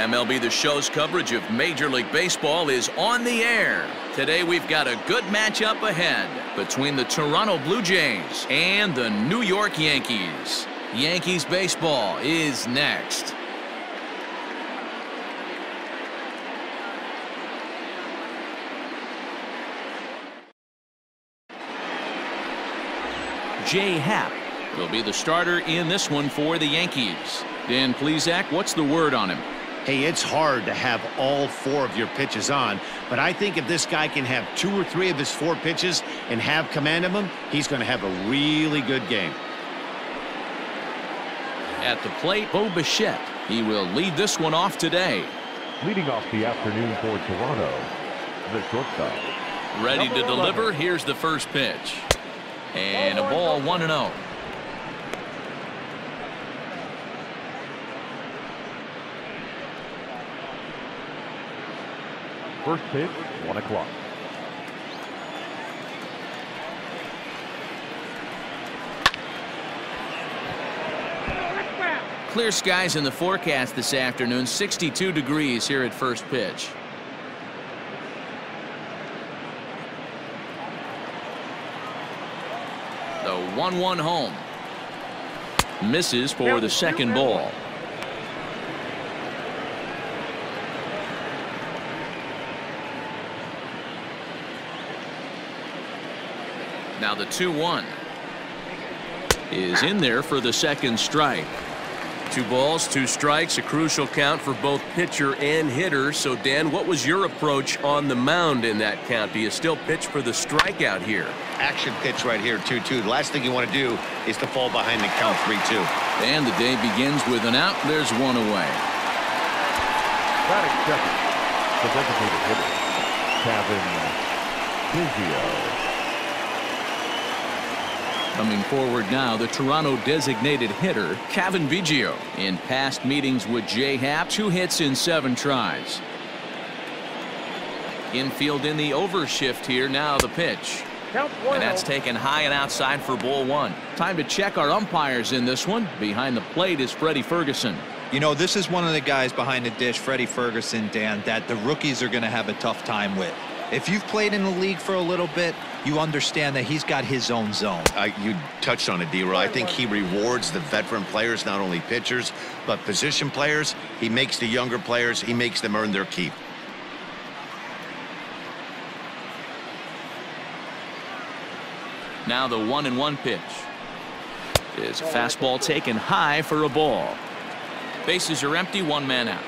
MLB The Show's coverage of Major League Baseball is on the air. Today we've got a good matchup ahead between the Toronto Blue Jays and the New York Yankees. Yankees baseball is next. Jay Happ will be the starter in this one for the Yankees. Dan Plesac, what's the word on him? Hey, it's hard to have all four of your pitches on, but I think if this guy can have two or three of his four pitches and have command of them, he's going to have a really good game. At the plate, Bo Bichette. He will lead this one off today. Leading off the afternoon for Toronto, the shortstop. Ready to deliver. Here's the first pitch. And a ball 1 First pitch, 1 o'clock. Clear skies in the forecast this afternoon. 62 degrees here at first pitch. The 1-1 home. Misses for the second ball. Now the 2-1 is in there for the second strike. Two balls, two strikes, a crucial count for both pitcher and hitter. So, Dan, what was your approach on the mound in that count? Do you still pitch for the strikeout here? Action pitch right here, 2-2. The last thing you want to do is to fall behind the count 3-2. And the day begins with an out. There's one away. Batting second, the designated hitter, Cavan Biggio. Coming forward now, the Toronto designated hitter, Cavan Biggio. In past meetings with Jay Happ, two hits in seven tries. Infield in the overshift here. Now the pitch. And that's oh. taken high and outside for ball one. Time to check our umpires in this one. Behind the plate is Freddie Ferguson. You know, this is one of the guys behind the dish, Freddie Ferguson, Dan, that the rookies are going to have a tough time with. If you've played in the league for a little bit, you understand that he's got his own zone. Uh, you touched on it, D-Roy. I think he rewards the veteran players, not only pitchers, but position players. He makes the younger players, he makes them earn their keep. Now the one and one pitch is a fastball taken high for a ball. Bases are empty, one man out.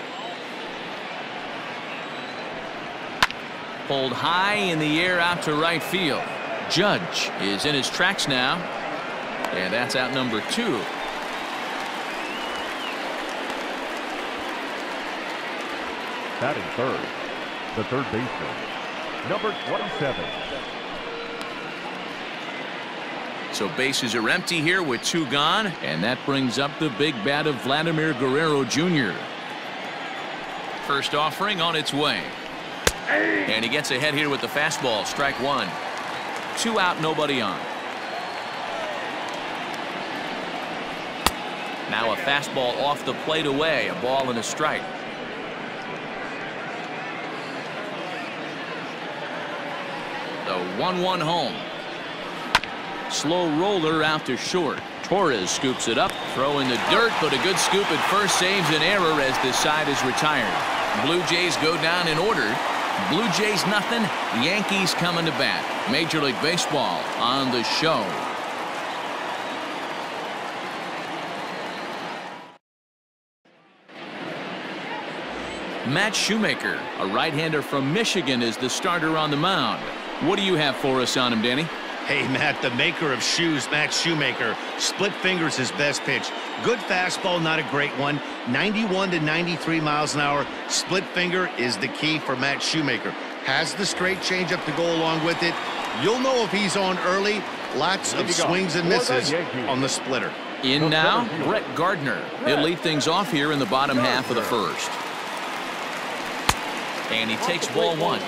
Pulled high in the air out to right field. Judge is in his tracks now. And that's out number two. Batting third, the third baseman, number 27. So bases are empty here with two gone. And that brings up the big bat of Vladimir Guerrero Jr. First offering on its way. And he gets ahead here with the fastball. Strike one. Two out, nobody on. Now a fastball off the plate away. A ball and a strike. The 1-1 home. Slow roller to short. Torres scoops it up. Throw in the dirt, but a good scoop at first saves an error as the side is retired. Blue Jays go down in order. Blue Jays nothing. Yankees coming to bat. Major League Baseball on the show. Matt Shoemaker, a right-hander from Michigan, is the starter on the mound. What do you have for us on him, Danny? Hey, Matt, the maker of shoes, Matt Shoemaker. Split fingers his best pitch. Good fastball, not a great one. 91 to 93 miles an hour. Split finger is the key for Matt Shoemaker. Has the straight changeup to go along with it. You'll know if he's on early. Lots of swings and misses on the splitter. In now, Brett Gardner. He'll lead things off here in the bottom half of the first. And he takes ball one.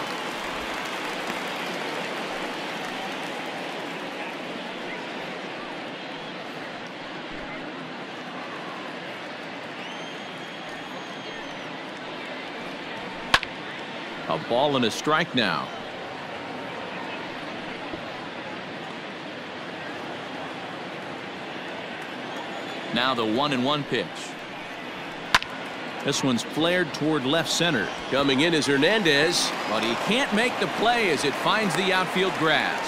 Ball and a strike now. Now the one and one pitch. This one's flared toward left center. Coming in is Hernandez, but he can't make the play as it finds the outfield grass.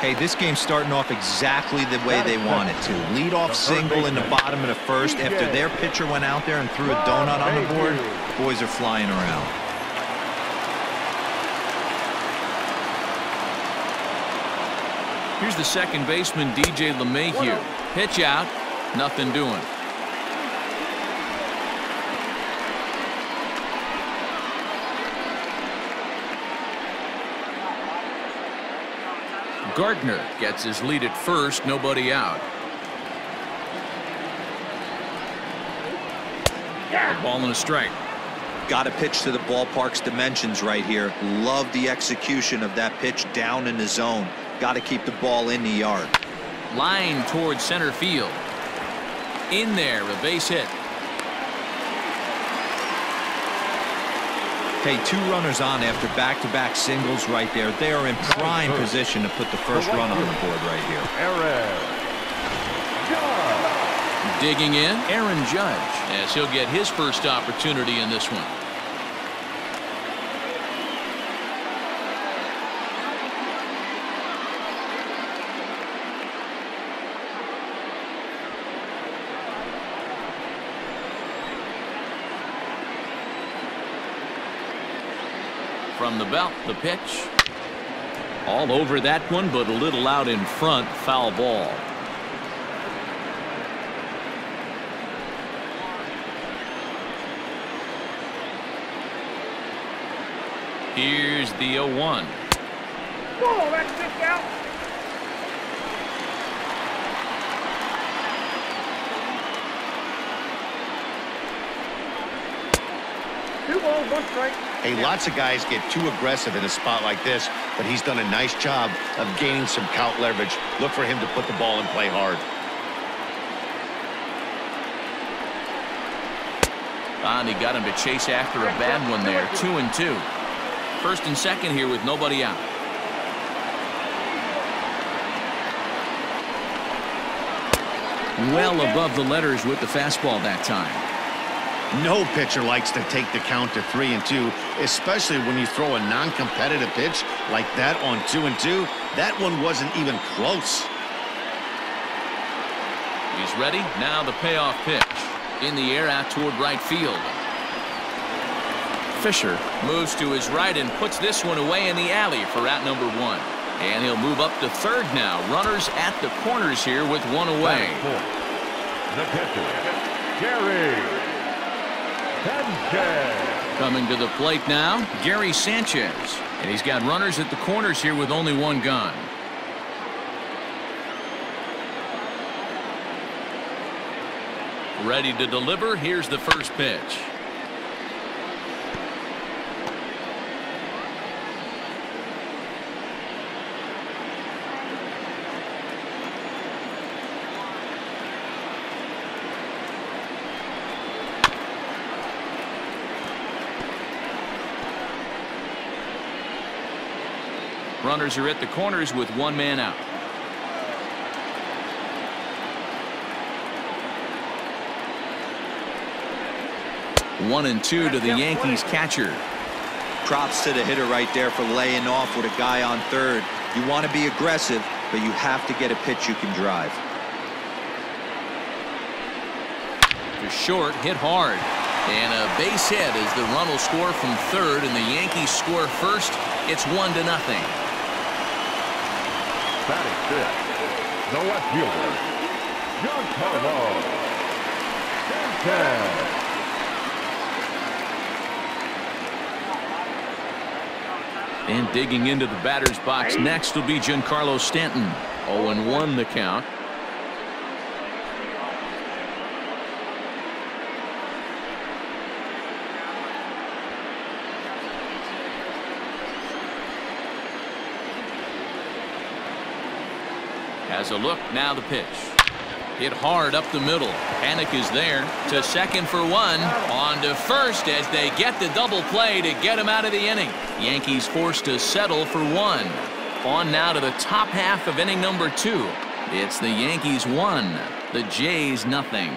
Hey, this game's starting off exactly the way they want it to. Lead off single in the bottom of the first after their pitcher went out there and threw a donut on the board. Boys are flying around. Here's the second baseman, DJ LeMahieu. Pitch out, nothing doing. Gardner gets his lead at first, nobody out. A ball and a strike. Got to pitch to the ballpark's dimensions right here. Love the execution of that pitch down in the zone. Got to keep the ball in the yard. Line towards center field. In there, a base hit. Hey, two runners on after back-to-back -back singles right there. They are in prime position to put the first run on the board right here. Aaron Judge. Digging in, Aaron Judge, as he'll get his first opportunity in this one. From the belt, the pitch. All over that one, but a little out in front, foul ball. Here's the 0-1. Whoa, that's just out. Two balls, one strike. Hey, lots of guys get too aggressive in a spot like this, but he's done a nice job of gaining some count leverage. Look for him to put the ball and play hard. And he got him to chase after a bad one there. Two and two. First and second here with nobody out. Well above the letters with the fastball that time. No pitcher likes to take the count to three and two, especially when you throw a non-competitive pitch like that on two and two. That one wasn't even close. He's ready. Now the payoff pitch. In the air out toward right field. Fisher moves to his right and puts this one away in the alley for out number one. And he'll move up to third now. Runners at the corners here with one away. The pitcher, Gary Sanchez. Coming to the plate now, Gary Sanchez. And he's got runners at the corners here with only one gun. Ready to deliver. Here's the first pitch. Runners are at the corners with one man out. One and two to the Yankees catcher. Props to the hitter right there for laying off with a guy on third. You want to be aggressive, but you have to get a pitch you can drive. To short, hit hard. And a base hit as the run will score from third and the Yankees score first. It's one to nothing. Batting fifth, the left fielder, Giancarlo Sanchez. And digging into the batter's box next will be Giancarlo Stanton. 0-1 the count. A look, now the pitch. Hit hard up the middle. Panik is there to second for one. On to first as they get the double play to get him out of the inning. Yankees forced to settle for one. On now to the top half of inning number two. It's the Yankees one, the Jays nothing.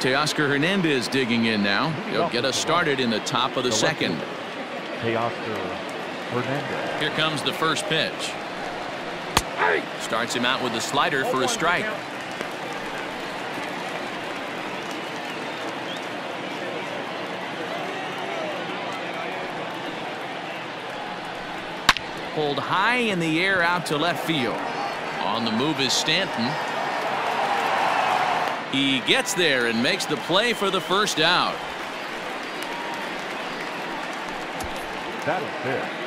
Teoscar Hernandez digging in now. He'll get us started in the top of the second. Teoscar Hernandez. Here comes the first pitch. Starts him out with a slider for a strike. Pulled high in the air out to left field. On the move is Stanton. He gets there and makes the play for the first out. That is it.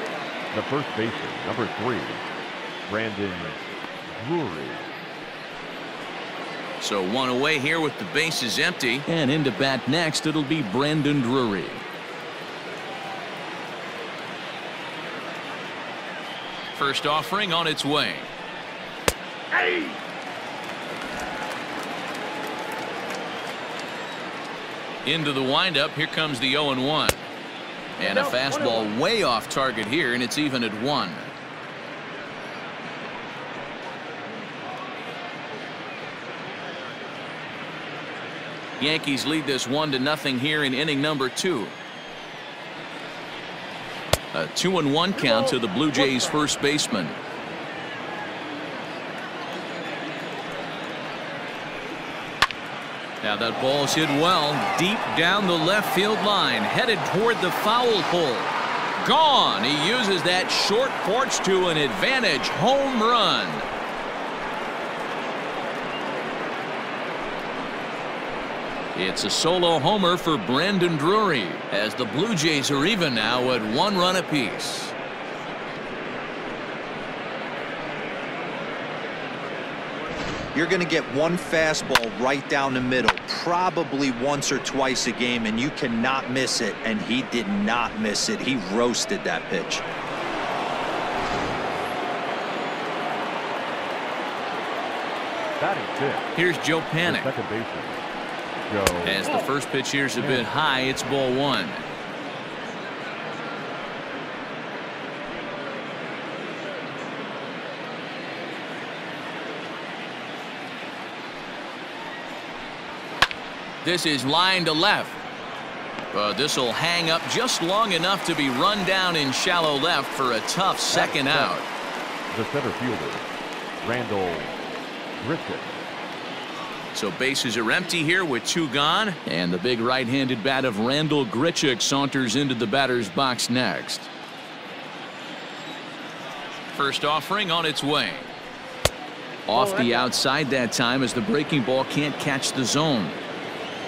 The first baseman, number three, Brandon Drury. So one away here with the bases empty. And into bat next, it'll be Brandon Drury. First offering on its way. Hey! Into the windup. Here comes the 0 1. And a fastball way off target here, and it's even at one. Yankees lead this one to nothing here in inning number two. A two and one count to the Blue Jays first baseman. Now that ball's hit well deep down the left field line headed toward the foul pole. Gone. He uses that short porch to an advantage home run. It's a solo homer for Brandon Drury as the Blue Jays are even now at one run apiece. You're going to get one fastball right down the middle, probably once or twice a game, and you cannot miss it. And he did not miss it. He roasted that pitch. That is it. Here's Joe Panik. second baseman, Joe. As the first pitch here's a bit high, it's ball one. This is line to left. But this will hang up just long enough to be run down in shallow left for a tough second out. The center fielder, Randall Griffin. So bases are empty here with two gone. And the big right-handed bat of Randall Grichuk saunters into the batter's box next. First offering on its way. Off oh, the outside that time as the breaking ball can't catch the zone.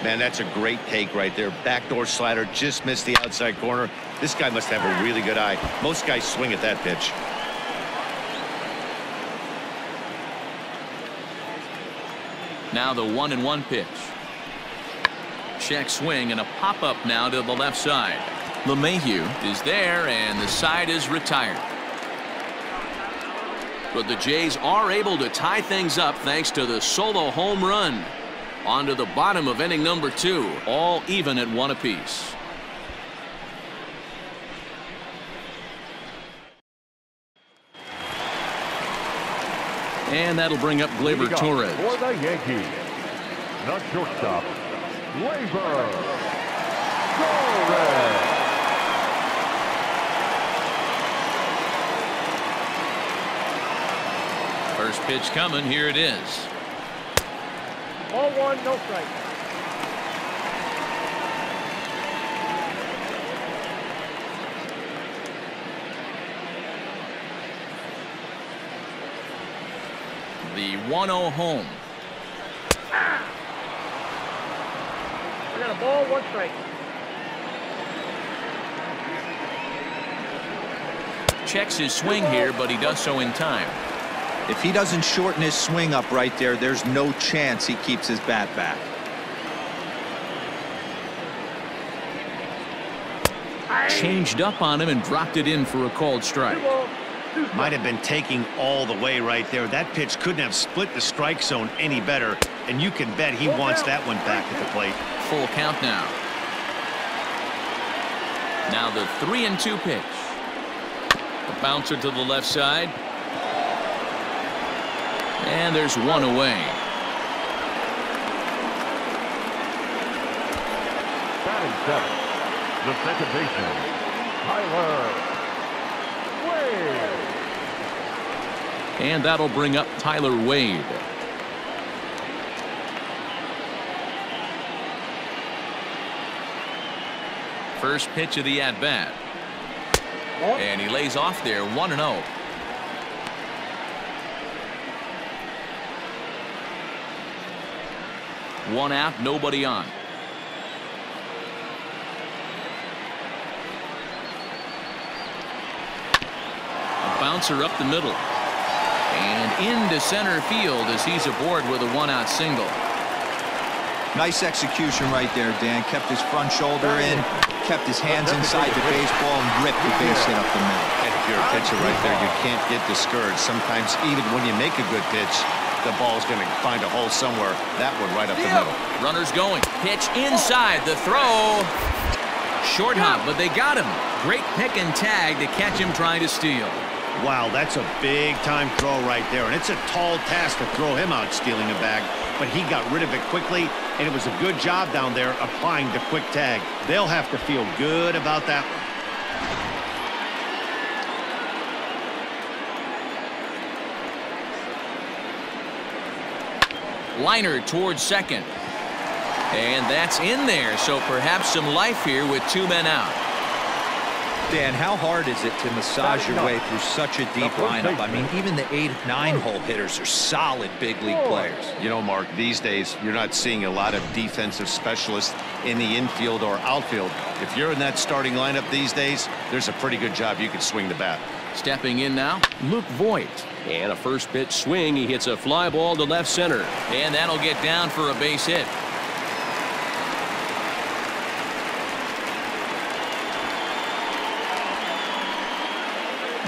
Man, that's a great take right there. Backdoor slider just missed the outside corner. This guy must have a really good eye. Most guys swing at that pitch. Now the one and one pitch. Check swing and a pop up now to the left side. LeMahieu is there and the side is retired. But the Jays are able to tie things up thanks to the solo home run. On to the bottom of inning number two, all even at one apiece. And that'll bring up off Torres. For the Yankees, the shortstop, Gleyber Torres. First pitch coming. Here it is. Ball one, no strike. The 1-0 home. We got a ball, one strike. Checks his swing here, but he does so in time. If he doesn't shorten his swing up right there, there's no chance he keeps his bat back. Changed up on him and dropped it in for a called strike. Might have been taking all the way right there. That pitch couldn't have split the strike zone any better, and you can bet he wants that one back at the plate. Full count now. Now the three and two pitch. A bouncer to the left side. And there's one away. Batting seven, the second baseman, Tyler Wade. And that'll bring up Tyler Wade. First pitch of the at bat. And he lays off there 1 One out, nobody on. A bouncer up the middle. And into center field as he's aboard with a one out single. Nice execution right there, Dan. Kept his front shoulder in, kept his hands inside the baseball, and ripped the base hit up the middle. And if you're a pitcher right there, you can't get discouraged. Sometimes even when you make a good pitch, the ball's going to find a hole somewhere. That one right up the middle. Runners going. Pitch inside. The throw. Short hop, but they got him. Great pick and tag to catch him trying to steal. Wow, that's a big time throw right there. And it's a tall task to throw him out stealing a bag. But he got rid of it quickly, and it was a good job down there applying the quick tag. They'll have to feel good about that one. Liner towards second. And that's in there, so perhaps some life here with two men out. Dan, how hard is it to massage your way through such a deep lineup? I mean, even the eight, nine hole hitters are solid big league players. You know, Mark, these days you're not seeing a lot of defensive specialists in the infield or outfield. If you're in that starting lineup these days, there's a pretty good job you can swing the bat. Stepping in now, Luke Voit. And a first pitch swing. He hits a fly ball to left center. And that'll get down for a base hit.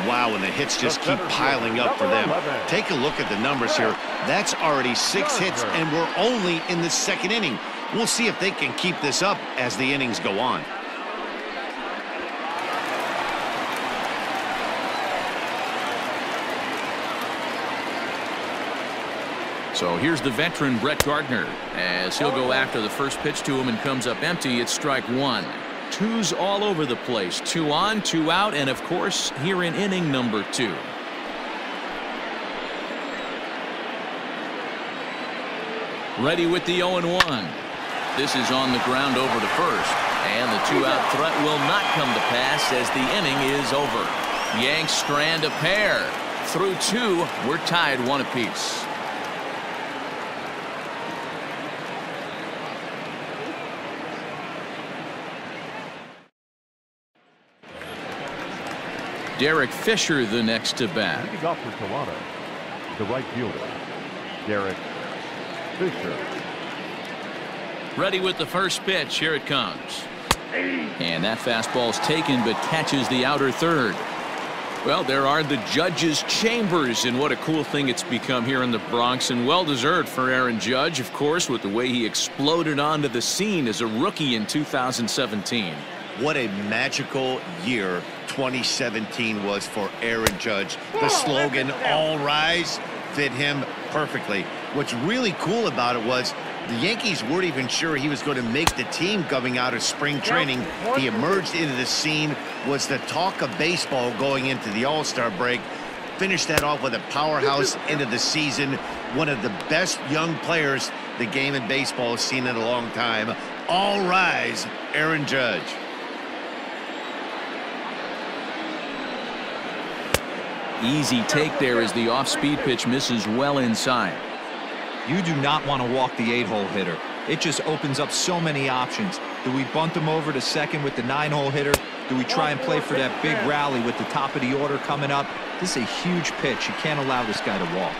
Wow, and the hits just keep piling up for them. Take a look at the numbers here. That's already six hits, and we're only in the second inning. We'll see if they can keep this up as the innings go on. So here's the veteran Brett Gardner as he'll go after the first pitch to him and comes up empty. It's strike one. Twos all over the place. Two on, two out, and of course here in inning number two. Ready with the 0-1. This is on the ground over to first. And the two-out threat will not come to pass as the inning is over. Yanks strand a pair. Through two, we're tied one apiece. Derek Fisher the next to bat. Leading off for Toronto, the right fielder, Derek Fisher. Ready with the first pitch. Here it comes. And that fastball's taken but catches the outer third. Well, there are the judges' chambers, and what a cool thing it's become here in the Bronx, and well deserved for Aaron Judge, of course, with the way he exploded onto the scene as a rookie in 2017. What a magical year 2017 was for Aaron Judge. The slogan, all rise, fit him perfectly. What's really cool about it was the Yankees weren't even sure he was going to make the team coming out of spring training. He emerged into the scene, was the talk of baseball going into the All-Star break. Finished that off with a powerhouse into the season. One of the best young players the game in baseball has seen in a long time. All rise, Aaron Judge. Easy take there as the off-speed pitch misses well inside. You do not want to walk the eight-hole hitter. It just opens up so many options. Do we bunt them over to second with the nine-hole hitter? Do we try and play for that big rally with the top of the order coming up? This is a huge pitch. You can't allow this guy to walk.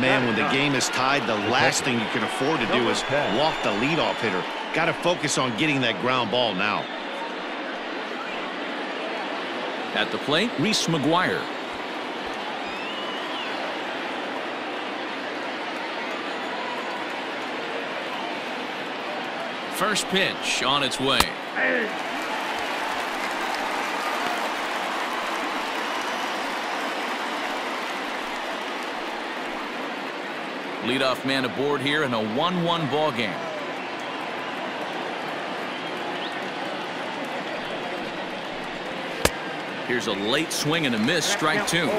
Man, when the game is tied, the last thing you can afford to do is walk the leadoff hitter. Got to focus on getting that ground ball now. At the plate, Reese McGuire. First pitch on its way. Leadoff man aboard here in a 1-1 ball game. Here's a late swing and a miss, strike two.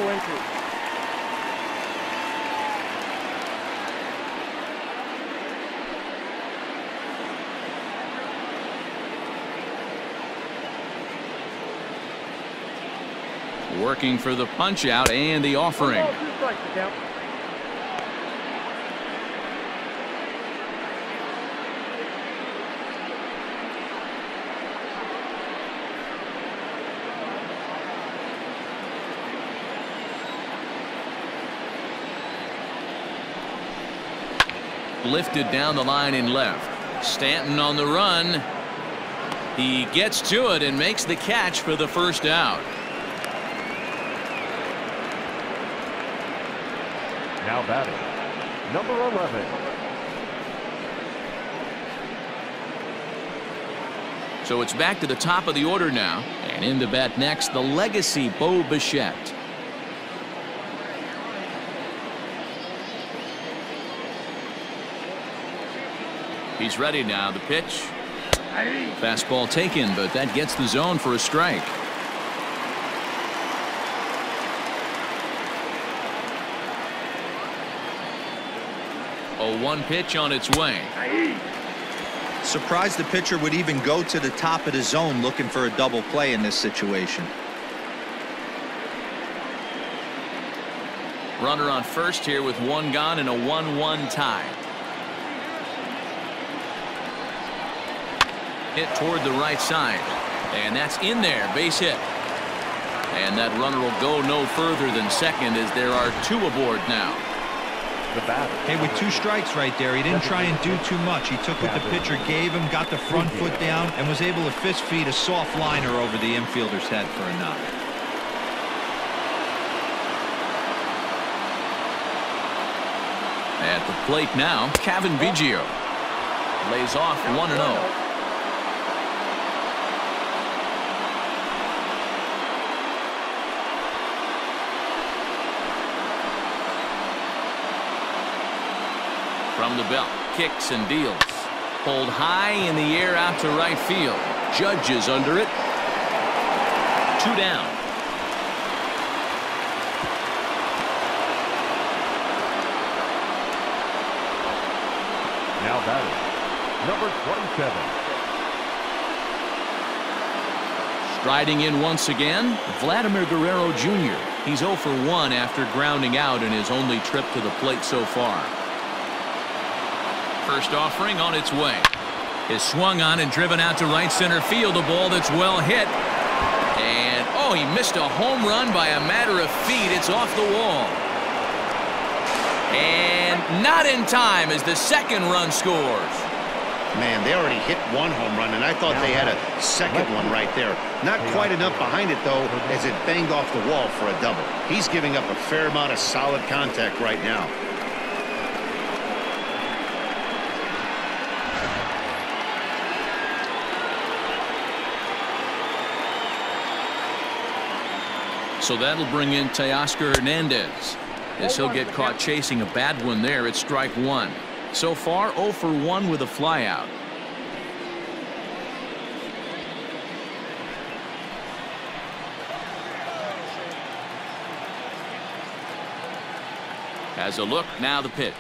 Working for the punch out and the offering. lifted down the line and left. Stanton on the run. He gets to it and makes the catch for the first out. Batting, number 11. So it's back to the top of the order now. And in the bat next, the legacy Bo Bichette. He's ready now. The pitch. Fastball taken, but that gets the zone for a strike. One pitch on its way. Surprised the pitcher would even go to the top of the zone looking for a double play in this situation. Runner on first here with one gone and a 1-1 tie. hit toward the right side. And that's in there. Base hit. And that runner will go no further than second as there are two aboard now. Hey, with two strikes right there, he didn't try and do too much. He took what the pitcher gave him, got the front foot down, and was able to fist feed a soft liner over the infielder's head for a knock. At the plate now, Cavan Biggio lays off 1-0. The belt, kicks and deals. Pulled high in the air out to right field. Judges under it. Two down. Now batting, number 27. Striding in once again, Vladimir Guerrero Jr. He's 0 for 1 after grounding out in his only trip to the plate so far. First offering on its way. Is swung on and driven out to right center field. A ball that's well hit. And, oh, he missed a home run by a matter of feet. It's off the wall. And not in time as the second run scores. Man, they already hit one home run, and I thought they had a second one right there. Not quite enough behind it, though, as it banged off the wall for a double. He's giving up a fair amount of solid contact right now. So that'll bring in Teoscar Hernandez. As he'll get caught chasing a bad one there at strike one. So far 0 for 1 with a flyout. Has a look now the pitch.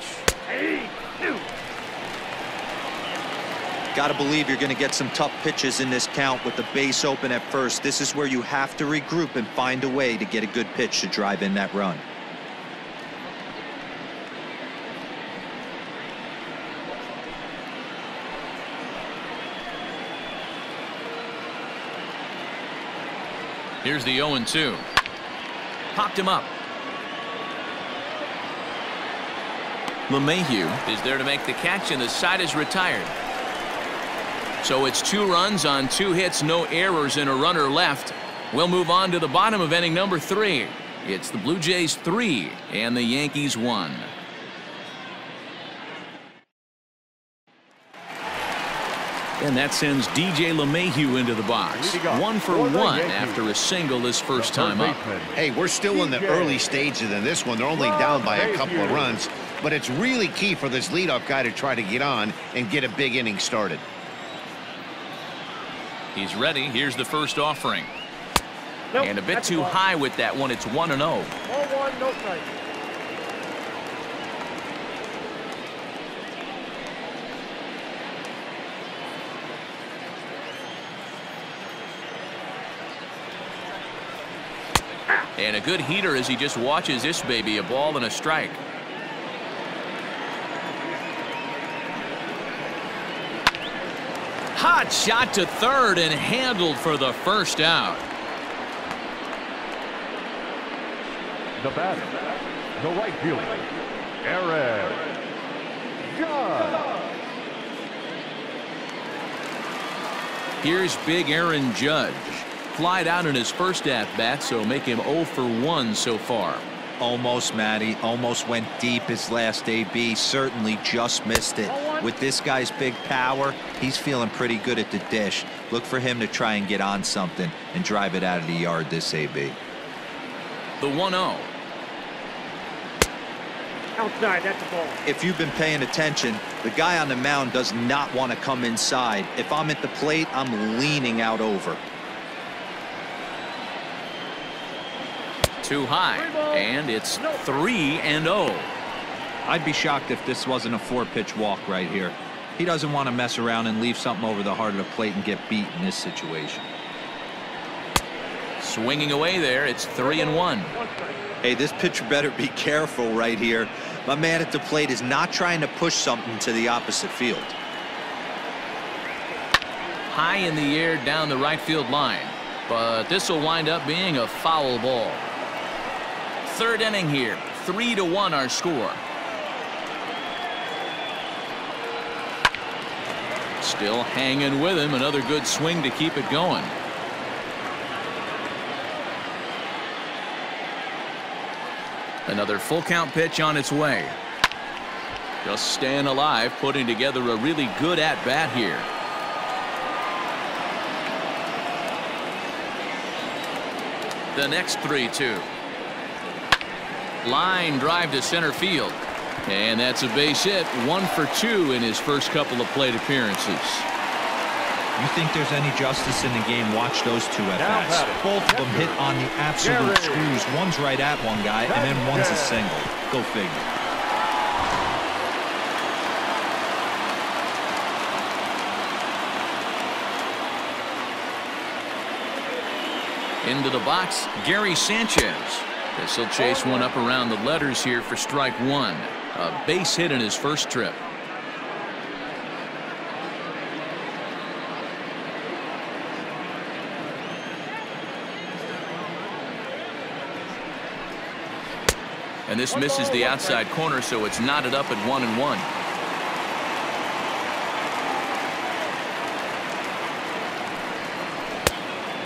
Got to believe you're going to get some tough pitches in this count with the base open at first. This is where you have to regroup and find a way to get a good pitch to drive in that run. Here's the 0-2. Popped him up. LeMahieu is there to make the catch, and the side is retired. So it's two runs on two hits, no errors, and a runner left. We'll move on to the bottom of inning number three. It's the Blue Jays three and the Yankees one. And that sends DJ LeMahieu into the box. One for one after a single his first time up. Hey, we're still in the early stages of this one. They're only down by a couple of runs, but it's really key for this leadoff guy to try to get on and get a big inning started. He's ready. Here's the first offering. Nope, And a bit too high with that one. It's 1 and oh. 0. Ball one, no strike. And a good heater as he just watches this baby, a ball and a strike. Hot shot to third and handled for the first out. The batter, the right fielder, Aaron Judge. Here's big Aaron Judge. Flied out in his first at bat, so make him 0 for 1 so far. Almost, Matty. Almost went deep his last AB. Certainly just missed it. With this guy's big power, he's feeling pretty good at the dish. Look for him to try and get on something and drive it out of the yard this AB. The 1 0. Outside, that's a ball. If you've been paying attention, the guy on the mound does not want to come inside. If I'm at the plate, I'm leaning out over. Too high. And it's 3 and 0. I'd be shocked if this wasn't a four-pitch walk right here. He doesn't want to mess around and leave something over the heart of the plate and get beat in this situation. Swinging away there, it's 3 and 1. Hey, this pitcher better be careful right here. My man at the plate is not trying to push something to the opposite field. High in the air down the right field line. But this will wind up being a foul ball. Third inning here. 3 to 1 our score. Still hanging with him. Another good swing to keep it going. Another full count pitch on its way. Just staying alive, putting together a really good at bat here. The next 3 2. Line drive to center field. And that's a base hit. One for two in his first couple of plate appearances. You think there's any justice in the game? Watch those two at bats. Both of them hit on the absolute Gary. screws. One's right at one guy, and then one's a single. Go figure. Into the box, Gary Sanchez. This will chase one up around the letters here for strike one. A base hit in his first trip. And this misses the outside corner, so it's knotted up at one and one.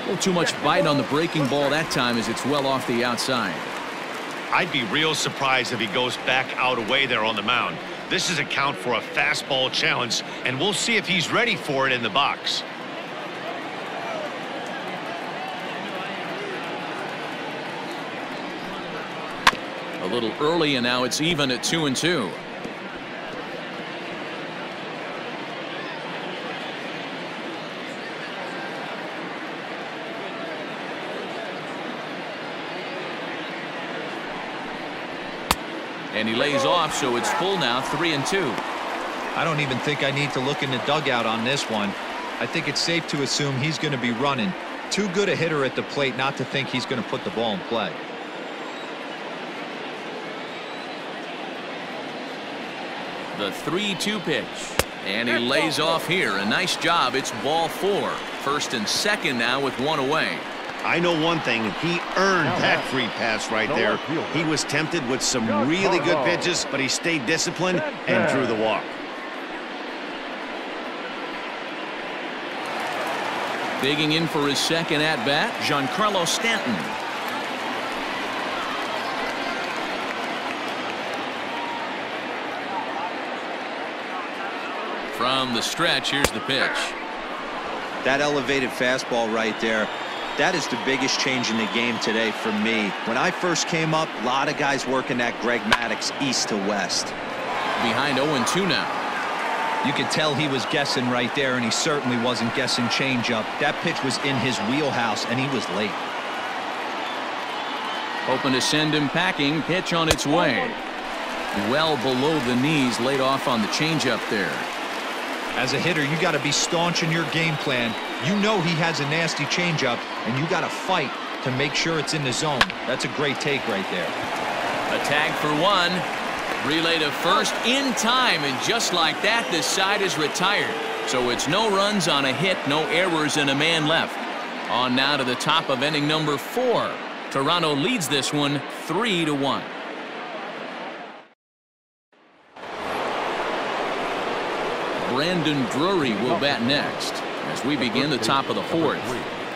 Little too much bite on the breaking ball that time as it's well off the outside. I'd be real surprised if he goes back out away there on the mound. This is a count for a fastball challenge, and we'll see if he's ready for it in the box. A little early, and now it's even at two and two. And he lays off, so it's full now, three and two. I don't even think I need to look in the dugout on this one. I think it's safe to assume he's going to be running. Too good a hitter at the plate not to think he's going to put the ball in play. The 3-2 pitch. And he lays off here. A nice job. It's ball four. First and second now with one away. I know one thing. He earned Now that free pass right the there. left. He was tempted with some Giancarlo really good pitches, but he stayed disciplined and drew the walk. Digging in for his second at bat, Giancarlo Stanton. From the stretch, here's the pitch. That elevated fastball right there, that is the biggest change in the game today for me. When I first came up, a lot of guys working that Greg Maddux east to west. Behind 0-2 now. You could tell he was guessing right there, and he certainly wasn't guessing changeup. That pitch was in his wheelhouse, and he was late. Hoping to send him packing. Pitch on its way. Well below the knees, laid off on the changeup there. As a hitter, you got to be staunch in your game plan. You know he has a nasty changeup, and you got to fight to make sure it's in the zone. That's a great take right there. A tag for one. Relay to first in time, and just like that, this side is retired. So it's no runs on a hit, no errors, and a man left. On now to the top of inning number four. Toronto leads this one 3 to 1. Brandon Drury will bat next as we begin the top of the fourth.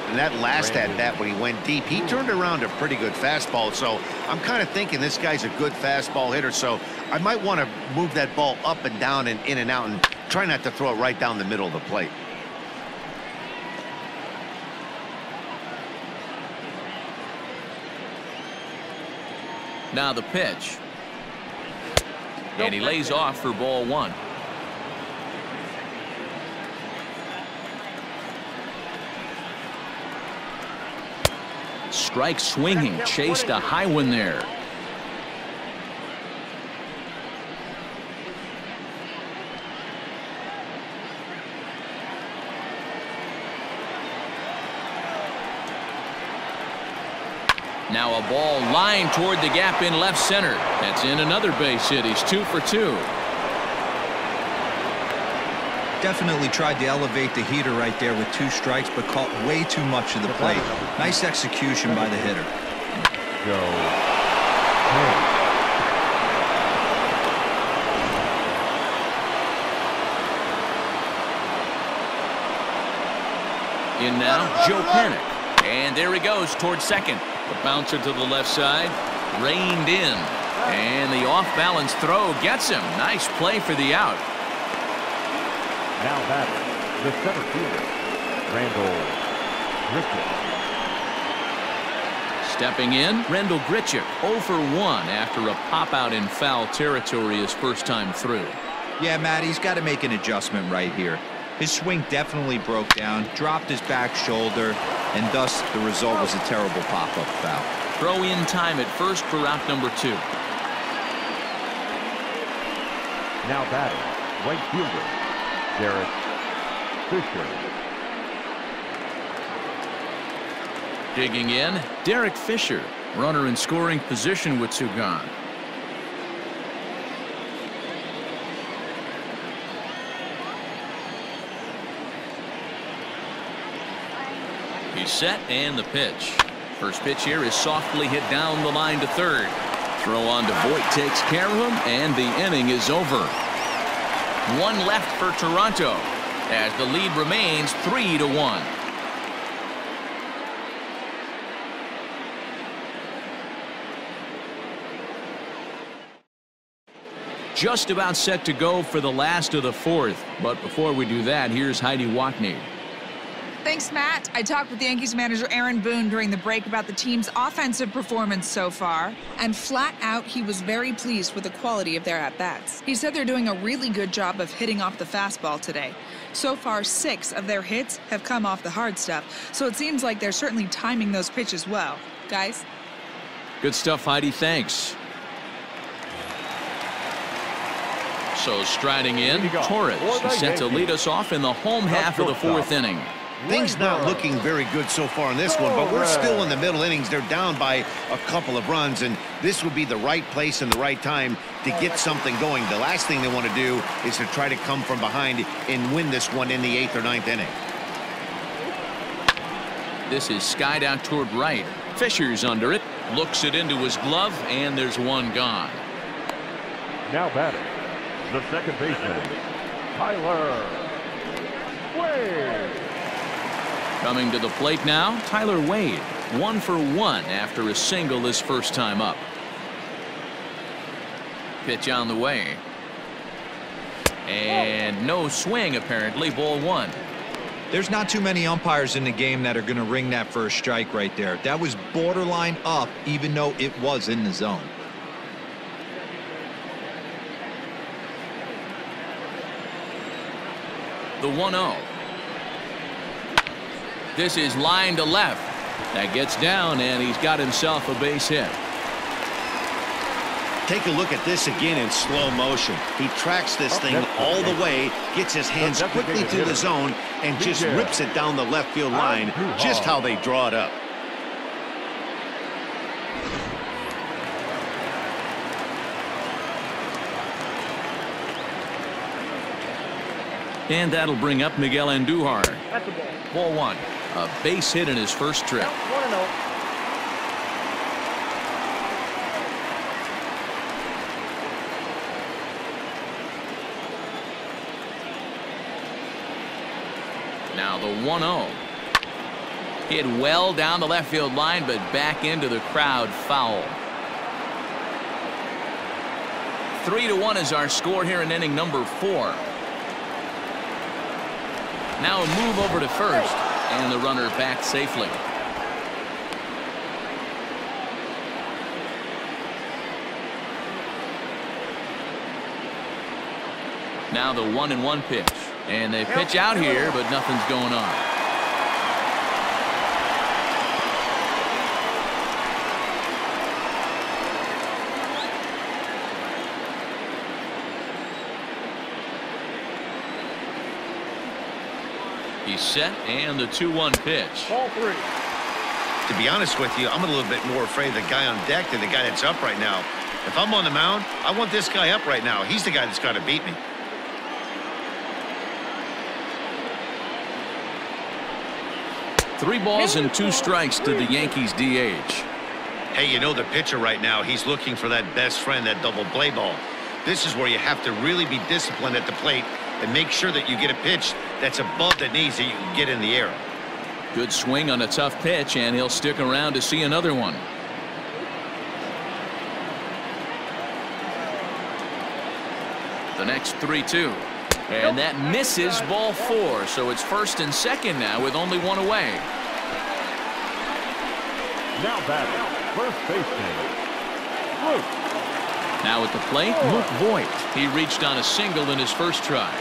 And that last at bat when he went deep, he turned around a pretty good fastball. So I'm kind of thinking this guy's a good fastball hitter. So I might want to move that ball up and down and in and out and try not to throw it right down the middle of the plate. Now the pitch. And he lays off for ball one. Strike swinging, chased a high one there. Now a ball lined toward the gap in left center. That's in another base hit. He's two for two. Definitely tried to elevate the heater right there with two strikes, but caught way too much of the plate. Nice execution by the hitter. Go. In now, Joe Panik. And there he goes towards second. The bouncer to the left side. Reined in. And the off-balance throw gets him. Nice play for the out. Now batting, the center fielder, Randall Grichuk. Stepping in, Randall Grichuk 0 for 1 after a pop-out in foul territory his first time through. Yeah, Matt, he's got to make an adjustment right here. His swing definitely broke down, dropped his back shoulder, and thus the result was a terrible pop-up foul. Throw in time at first for out number two. Now batting, right fielder, Derek Fisher. Digging in, Derek Fisher, runner in scoring position with two gone. He's set and the pitch. First pitch here is softly hit down the line to third. Throw on to Voit takes care of him and the inning is over. One left for Toronto as the lead remains three to one. Just about set to go for the last of the fourth. But before we do that, here's Heidi Watney. Thanks, Matt. I talked with Yankees manager Aaron Boone during the break about the team's offensive performance so far, and flat out, he was very pleased with the quality of their at-bats. He said they're doing a really good job of hitting off the fastball today. So far, six of their hits have come off the hard stuff, so it seems like they're certainly timing those pitches well. Guys? Good stuff, Heidi. Thanks. So striding in, Torres. He's set to lead us off in the home half of the fourth inning. Things not looking very good so far in this one, but we're still in the middle innings. They're down by a couple of runs, and this would be the right place and the right time to get something going. The last thing they want to do is to try to come from behind and win this one in the eighth or ninth inning. This is skied out toward right. Fisher's under it, looks it into his glove, and there's one gone. Now batting, the second baseman, Tyler Wade. Coming to the plate now, Tyler Wade. One for one after a single his first time up. Pitch on the way. And no swing, apparently. Ball one. There's not too many umpires in the game that are going to ring that first strike right there. That was borderline up, even though it was in the zone. The 1-0. This is line to left. That gets down, and he's got himself a base hit. Take a look at this again in slow motion. He tracks this thing all the way, gets his hands quickly through the zone, and just rips it down the left field line, just how they draw it up. And that'll bring up Miguel Andujar. That's a ball. Ball one. A base hit in his first trip. Oh. Now the 1-0. Hit well down the left field line, but back into the crowd foul. Three to one is our score here in inning number four. Now a move over to first, and the runner back safely. Now the one and one pitch. And they pitch out here, but nothing's going on. He's set, and the 2-1 pitch. Ball three. To be honest with you, I'm a little bit more afraid of the guy on deck than the guy that's up right now. If I'm on the mound, I want this guy up right now. He's the guy that's got to beat me. Three balls and two strikes to the Yankees DH. Hey, you know the pitcher right now, he's looking for that best friend, that double play ball. This is where you have to really be disciplined at the plate and make sure that you get a pitch that's above the knees that you can get in the air. Good swing on a tough pitch, and he'll stick around to see another one. The next 3-2. And that misses ball four, so it's first and second now with only one away. Now batting, first baseman, Luke. Now at the plate, Luke Voit. He reached on a single in his first try.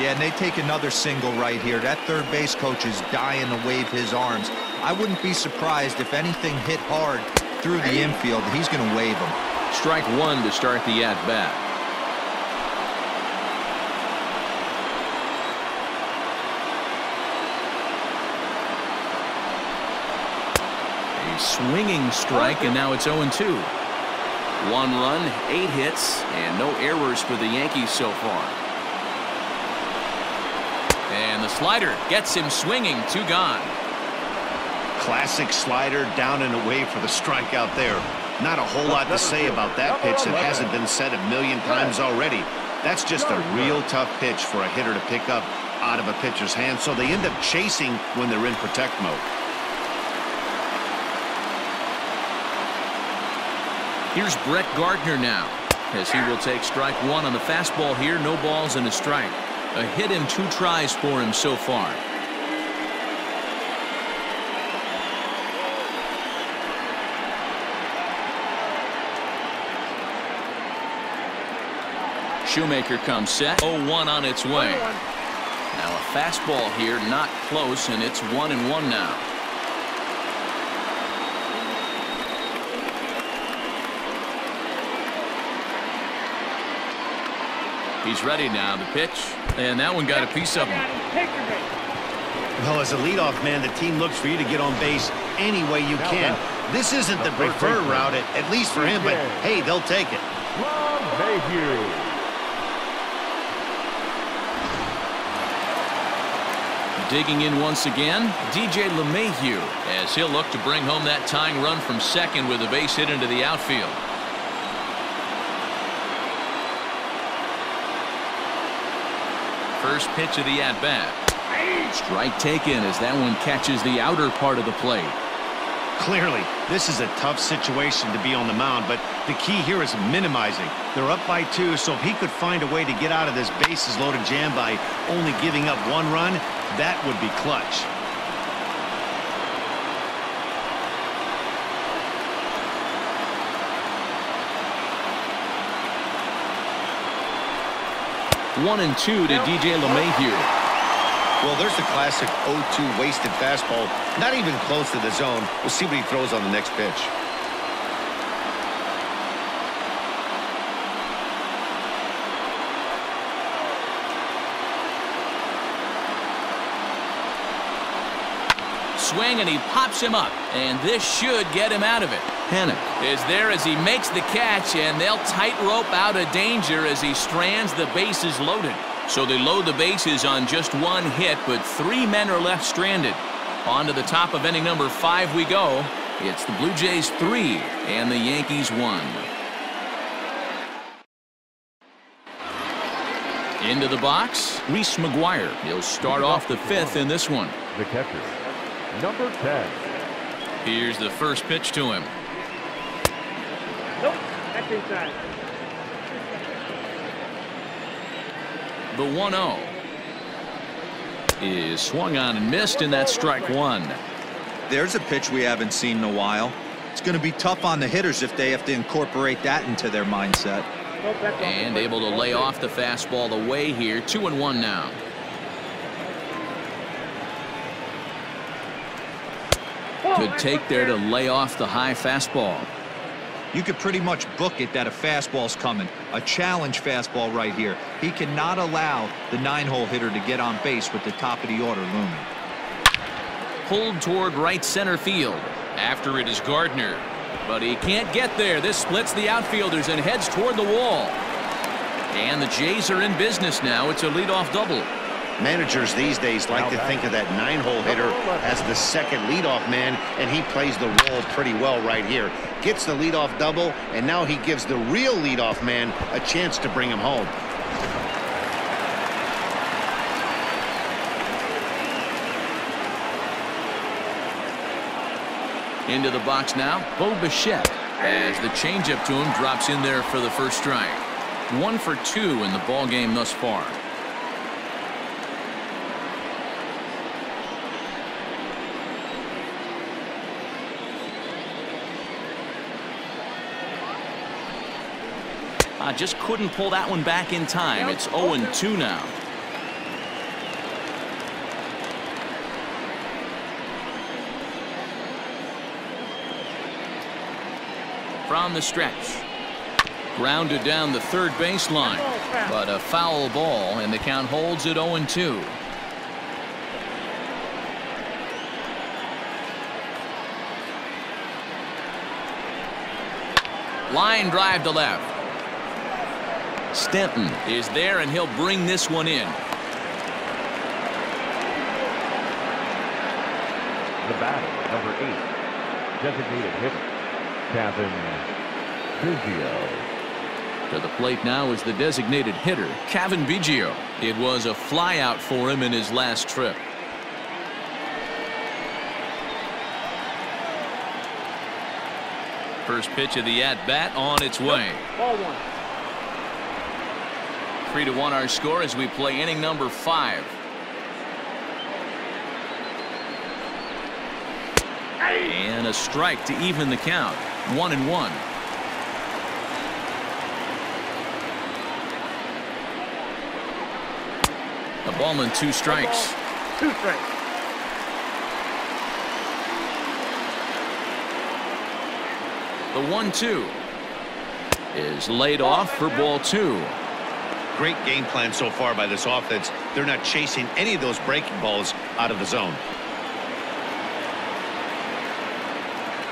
Yeah, and they take another single right here. That third base coach is dying to wave his arms. I wouldn't be surprised if anything hit hard through the infield. He's going to wave them. Strike one to start the at-bat. A swinging strike, and now it's 0-2. One run, eight hits, and no errors for the Yankees so far. And the slider gets him swinging, two gone. Classic slider down and away for the strike out there. Not a whole lot to say about that pitch that hasn't been said a million times already. That's just a real tough pitch for a hitter to pick up out of a pitcher's hand, so they end up chasing when they're in protect mode. Here's Brett Gardner now, as he will take strike one on the fastball here. No balls and a strike. A hit and two tries for him so far. Shoemaker comes set. 0-1 on its way. Now a fastball here, not close, and it's one and one now. He's ready now. The pitch, and that one got a piece of him. Take your base. Well, as a leadoff man, the team looks for you to get on base any way you can. This isn't the preferred route, at, at least for him, but hey, they'll take it. Ron Mayhew. Digging in once again, DJ LeMahieu, as he'll look to bring home that tying run from second with a base hit into the outfield. First pitch of the at-bat. Strike taken as that one catches the outer part of the plate. Clearly, this is a tough situation to be on the mound, but the key here is minimizing. They're up by two, so if he could find a way to get out of this bases loaded jam by only giving up one run, that would be clutch. One and two to DJ LeMahieu. Well, there's the classic 0-2 wasted fastball. Not even close to the zone. We'll see what he throws on the next pitch. Swing and he pops him up. And this should get him out of it. Panik is there as he makes the catch and they'll tightrope out of danger as he strands the bases loaded. So they load the bases on just one hit, but three men are left stranded. On to the top of inning number five we go. It's the Blue Jays three and the Yankees one. Into the box, Reese McGuire. He'll start off the fifth in this one. The catcher, number 10. Here's the first pitch to him. Nope. Inside. The 1-0 is swung on and missed, and that's strike one. There's a pitch we haven't seen in a while. It's going to be tough on the hitters if they have to incorporate that into their mindset. Nope, that's off the And able to lay off the fastball away here. Two and one now. Oh, Good take there to lay off the high fastball. You could pretty much book it that a fastball's coming. A challenge fastball right here. He cannot allow the nine-hole hitter to get on base with the top of the order looming. Pulled toward right center field. After it is Gardner. But he can't get there. This splits the outfielders and heads toward the wall. And the Jays are in business now. It's a leadoff double. Managers these days like to think of that nine-hole hitter as the second leadoff man, and he plays the role pretty well right here. Gets the leadoff double, and now he gives the real leadoff man a chance to bring him home. Into the box now, Bo Bichette. As the changeup to him drops in there for the first strike. One for two in the ball game thus far. I just couldn't pull that one back in time. It's 0-2 now. From the stretch. Grounded down the third baseline. But a foul ball, and the count holds at 0-2. Line drive to left. Stanton is there, and he'll bring this one in. The batter, number eight, designated hitter, Cavan Biggio. To the plate now is the designated hitter, Cavan Biggio. It was a flyout for him in his last trip. First pitch of the at-bat on its way. Ball one. Three to one our score as we play inning number five. And a strike to even the count. One and one. A ballman two strikes. Two strikes. The one two is laid off for ball two. Great game plan so far by this offense. They're not chasing any of those breaking balls out of the zone.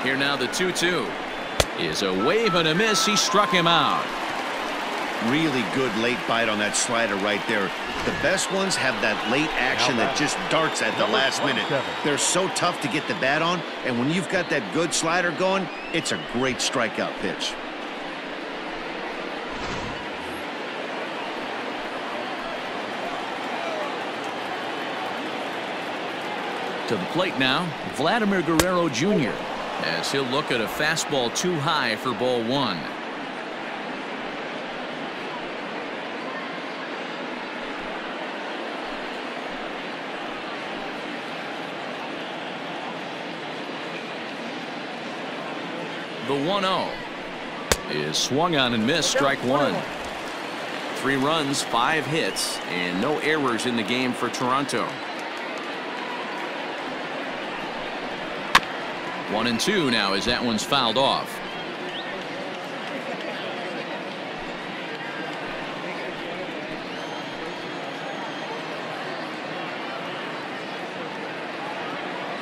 Here now the 2-2 is a wave and a miss. He struck him out. Really good late bite on that slider right there. The best ones have that late action that just darts at the last minute. They're so tough to get the bat on, and when you've got that good slider going, it's a great strikeout pitch. To the plate now, Vladimir Guerrero Jr. as he'll look at a fastball too high for ball one. The 1-0 is swung on and missed strike one. Three runs, five hits, and no errors in the game for Toronto. One and two now as that one's fouled off.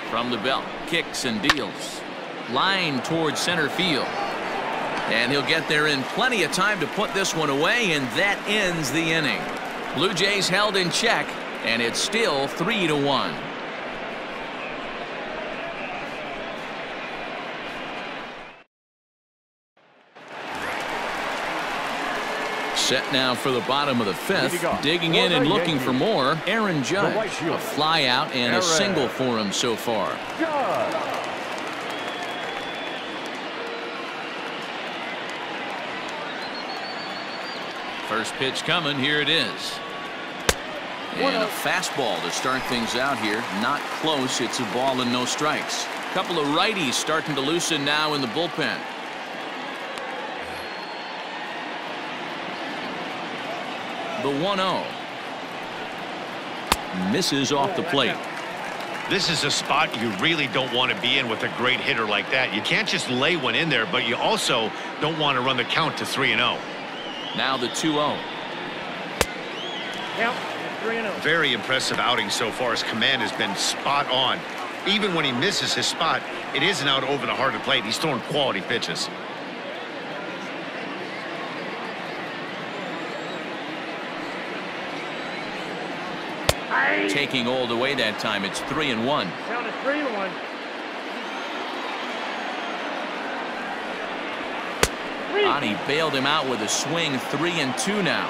From the belt, kicks and deals. Line towards center field. And he'll get there in plenty of time to put this one away, and that ends the inning. Blue Jays held in check, and it's still 3 to 1. Set now for the bottom of the fifth. Digging in and looking for more. Aaron Judge. A fly out and a single for him so far. First pitch coming. Here it is. And a fastball to start things out here. Not close. It's a ball and no strikes. Couple of righties starting to loosen now in the bullpen. The 1-0. Misses off the plate. This is a spot you really don't want to be in with a great hitter like that. You can't just lay one in there, but you also don't want to run the count to 3 0. Now the 2-0. Count, 3 0. Very impressive outing so far. His command has been spot on. Even when he misses his spot, it isn't out over the heart of the plate. He's throwing quality pitches. Taking old away that time. It's 3 and 1. Count is 3 1. Ani bailed him out with a swing 3 and 2 now.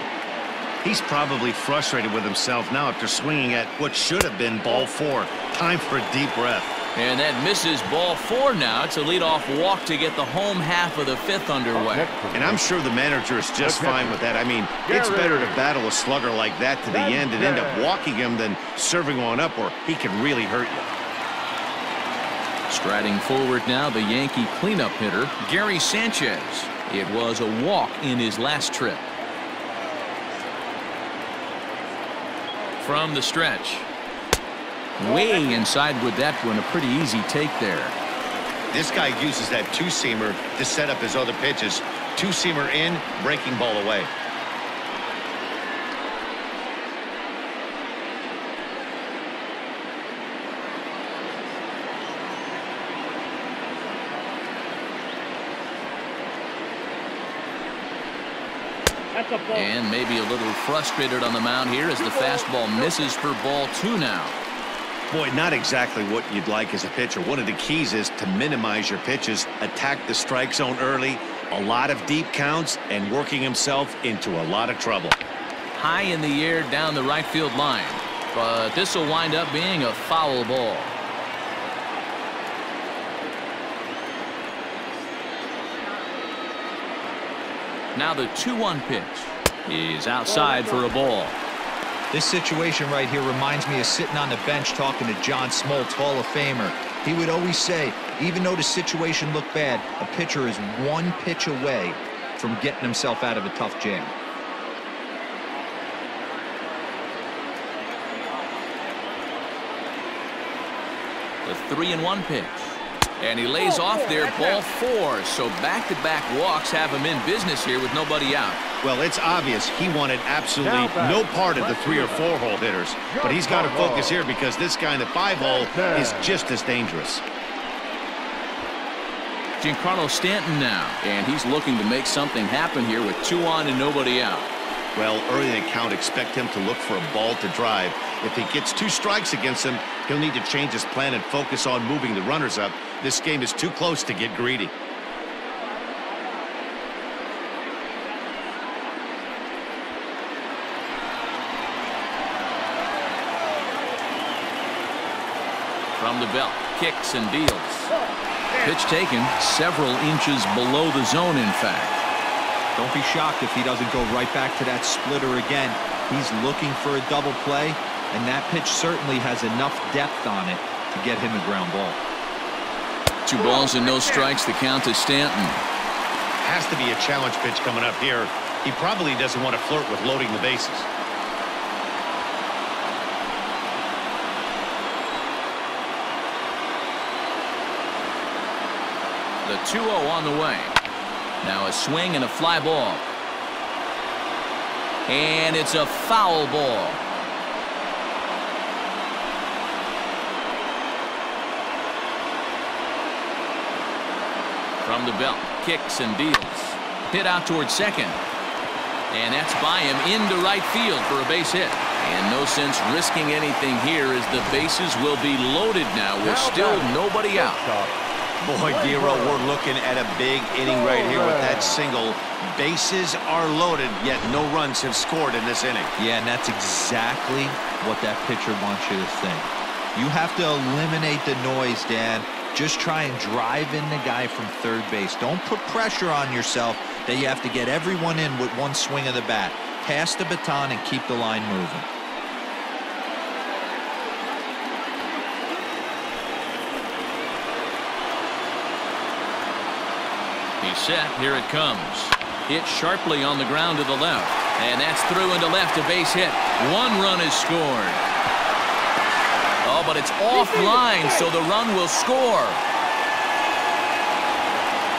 He's probably frustrated with himself now after swinging at what should have been ball four. Time for a deep breath. And that misses ball four now. It's a leadoff walk to get the home half of the fifth underway. And I'm sure the manager is just fine with that. I mean, it's better to battle a slugger like that to the end and end up walking him than serving one up where he can really hurt you. Striding forward now, the Yankee cleanup hitter, Gary Sanchez. It was a walk in his last trip. From the stretch. Way inside with that one. A pretty easy take there. This guy uses that two-seamer to set up his other pitches. Two-seamer in, breaking ball away. That's a ball. And maybe a little frustrated on the mound here as the fastball misses for ball two now. Boy, not exactly what you'd like as a pitcher. One of the keys is to minimize your pitches, attack the strike zone early, a lot of deep counts, and working himself into a lot of trouble. High in the air down the right field line. But this will wind up being a foul ball. Now the 2-1 pitch is outside for a ball. This situation right here reminds me of sitting on the bench talking to John Smoltz, Hall of Famer. He would always say, even though the situation looked bad, a pitcher is one pitch away from getting himself out of a tough jam. The 3 and 1 pitch. And he lays oh, off there, ball four. So back-to-back walks have him in business here with nobody out. Well, it's obvious he wanted absolutely no part of the three or four hole hitters. But he's got to focus here because this guy in the five hole is just as dangerous. Giancarlo Stanton now. And he's looking to make something happen here with two on and nobody out. Well, early in the count, expect him to look for a ball to drive. If he gets two strikes against him, he'll need to change his plan and focus on moving the runners up. This game is too close to get greedy. From the belt, kicks and deals. Oh, pitch taken several inches below the zone, in fact. Don't be shocked if he doesn't go right back to that splitter again. He's looking for a double play, and that pitch certainly has enough depth on it to get him a ground ball. Two balls and no strikes. The count to Stanton. Has to be a challenge pitch coming up here. He probably doesn't want to flirt with loading the bases. The 2-0 on the way. Now a swing and a fly ball. And it's a foul ball. From the belt, kicks and deals. Hit out towards second. And that's by him into right field for a base hit. And no sense risking anything here as the bases will be loaded now with still nobody out. Boy, Dero, we're looking at a big inning right here with that single. Bases are loaded, yet no runs have scored in this inning. Yeah, and that's exactly what that pitcher wants you to think. You have to eliminate the noise, Dan. Just try and drive in the guy from third base. Don't put pressure on yourself that you have to get everyone in with one swing of the bat. Pass the baton and keep the line moving. He's set. Here it comes. Hit sharply on the ground to the left. And that's through into left, a base hit. One run is scored. Oh, but it's offline, so the run will score.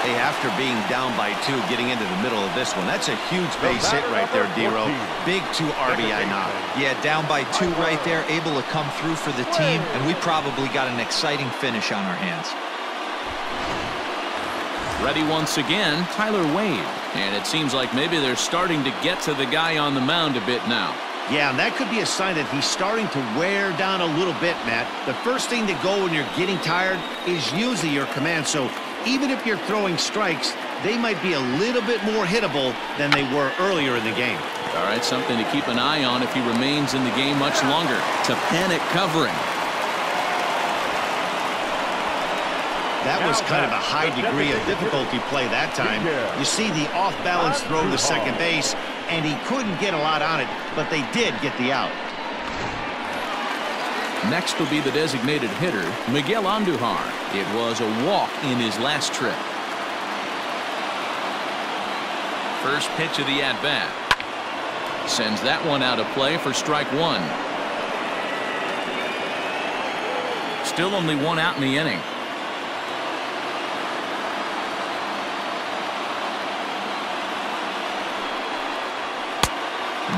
Hey, after being down by two, getting into the middle of this one, that's a huge base hit right there, Dero. Big two RBI knock. Yeah, down by two right there, able to come through for the team, and we probably got an exciting finish on our hands. Ready once again, Tyler Wade. And it seems like maybe they're starting to get to the guy on the mound a bit now. Yeah, and that could be a sign that he's starting to wear down a little bit, Matt. The first thing to go when you're getting tired is usually your command. So even if you're throwing strikes, they might be a little bit more hittable than they were earlier in the game. All right, something to keep an eye on if he remains in the game much longer. To Panik covering. That was kind of a high degree of difficulty play that time. You see the off-balance throw to second base, and he couldn't get a lot on it, but they did get the out. Next will be the designated hitter, Miguel Andujar. It was a walk in his last trip. First pitch of the at-bat. Sends that one out of play for strike one. Still only one out in the inning.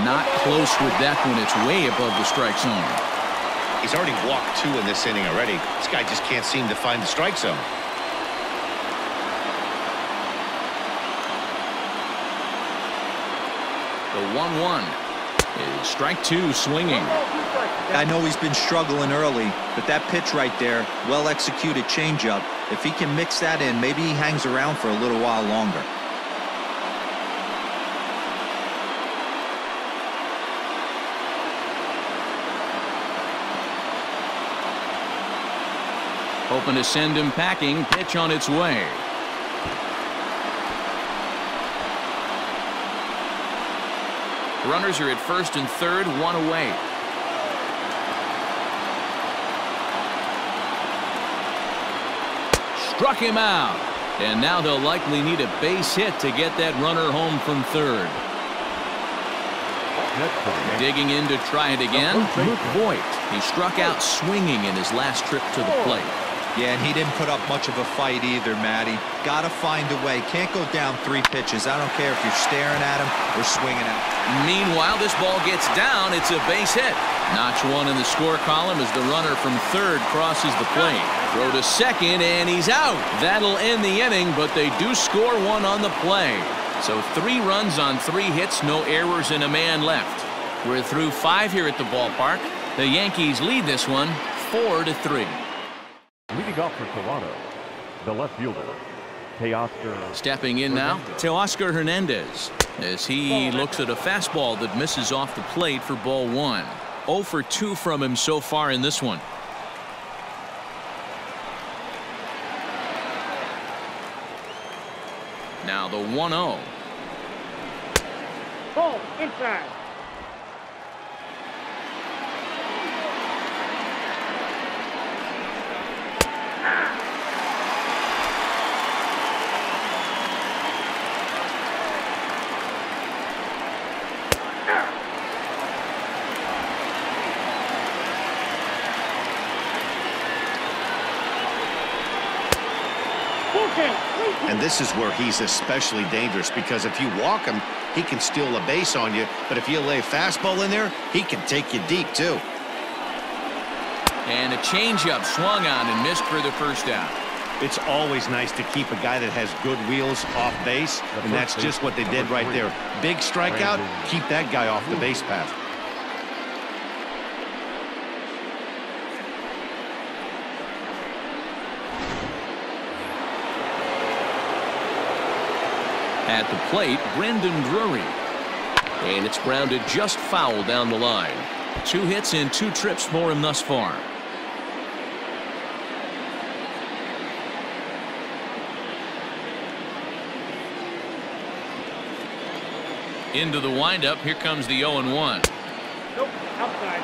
Not close with that one. It's way above the strike zone. He's already walked two in this inning already. This guy just can't seem to find the strike zone. The 1-1 is strike two swinging. I know he's been struggling early, but that pitch right there, well executed changeup. If he can mix that in, maybe he hangs around for a little while longer. Hoping to send him packing. Pitch on its way. Runners are at first and third, one away. Struck him out. And now they'll likely need a base hit to get that runner home from third. Digging in to try it again, oh, Luke Voit. He struck out swinging in his last trip to the plate. Yeah, and he didn't put up much of a fight either, Matty. Got to find a way. Can't go down three pitches. I don't care if you're staring at him or swinging at him. Meanwhile, this ball gets down. It's a base hit. Notch one in the score column as the runner from third crosses the plate. Throw to second, and he's out. That'll end the inning, but they do score one on the play. So three runs on three hits, no errors, and a man left. We're through five here at the ballpark. The Yankees lead this one four to three. Leading off for Toronto, the left fielder, Teoscar. Stepping in now, Teoscar Hernandez, as he looks at a fastball that misses off the plate for ball one. 0 for 2 from him so far in this one. Now the 1 0. Ball inside. This is where he's especially dangerous because if you walk him, he can steal a base on you. But if you lay a fastball in there, he can take you deep, too. And a changeup swung on and missed for the first out. It's always nice to keep a guy that has good wheels off base, and that's just what they did right there. Big strikeout, keep that guy off the base path. At the plate, Brandon Drury. And it's grounded just foul down the line. Two hits and two trips for him thus far. Into the windup. Here comes the 0 1. Nope, outside.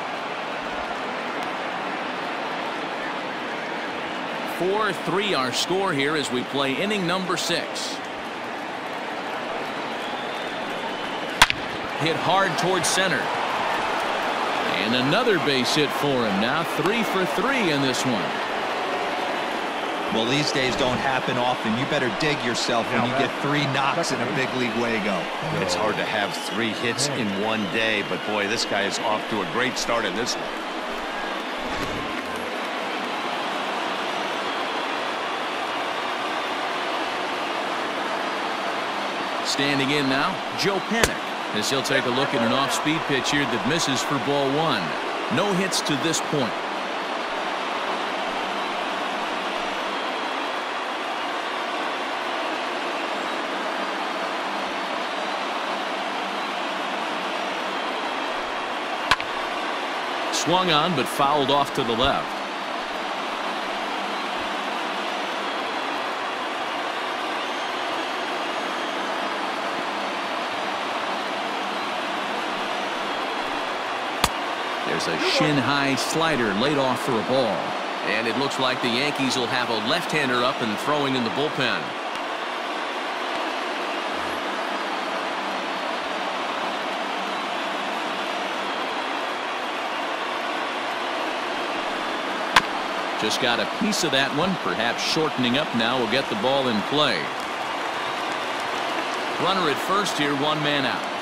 4 3 our score here as we play inning number six. Hit hard towards center. And another base hit for him. Now three for three in this one. Well, these days don't happen often. You better dig yourself when you get three knocks in a big league Wago. It's hard to have three hits in one day, but boy, this guy is off to a great start in this one. Standing in now, Joe Panik. As he'll take a look at an off-speed pitch here that misses for ball one. No hits to this point. Swung on but fouled off to the left. There's a shin-high slider laid off for a ball. And it looks like the Yankees will have a left-hander up and throwing in the bullpen. Just got a piece of that one. Perhaps shortening up now will get the ball in play. Runner at first here, one man out.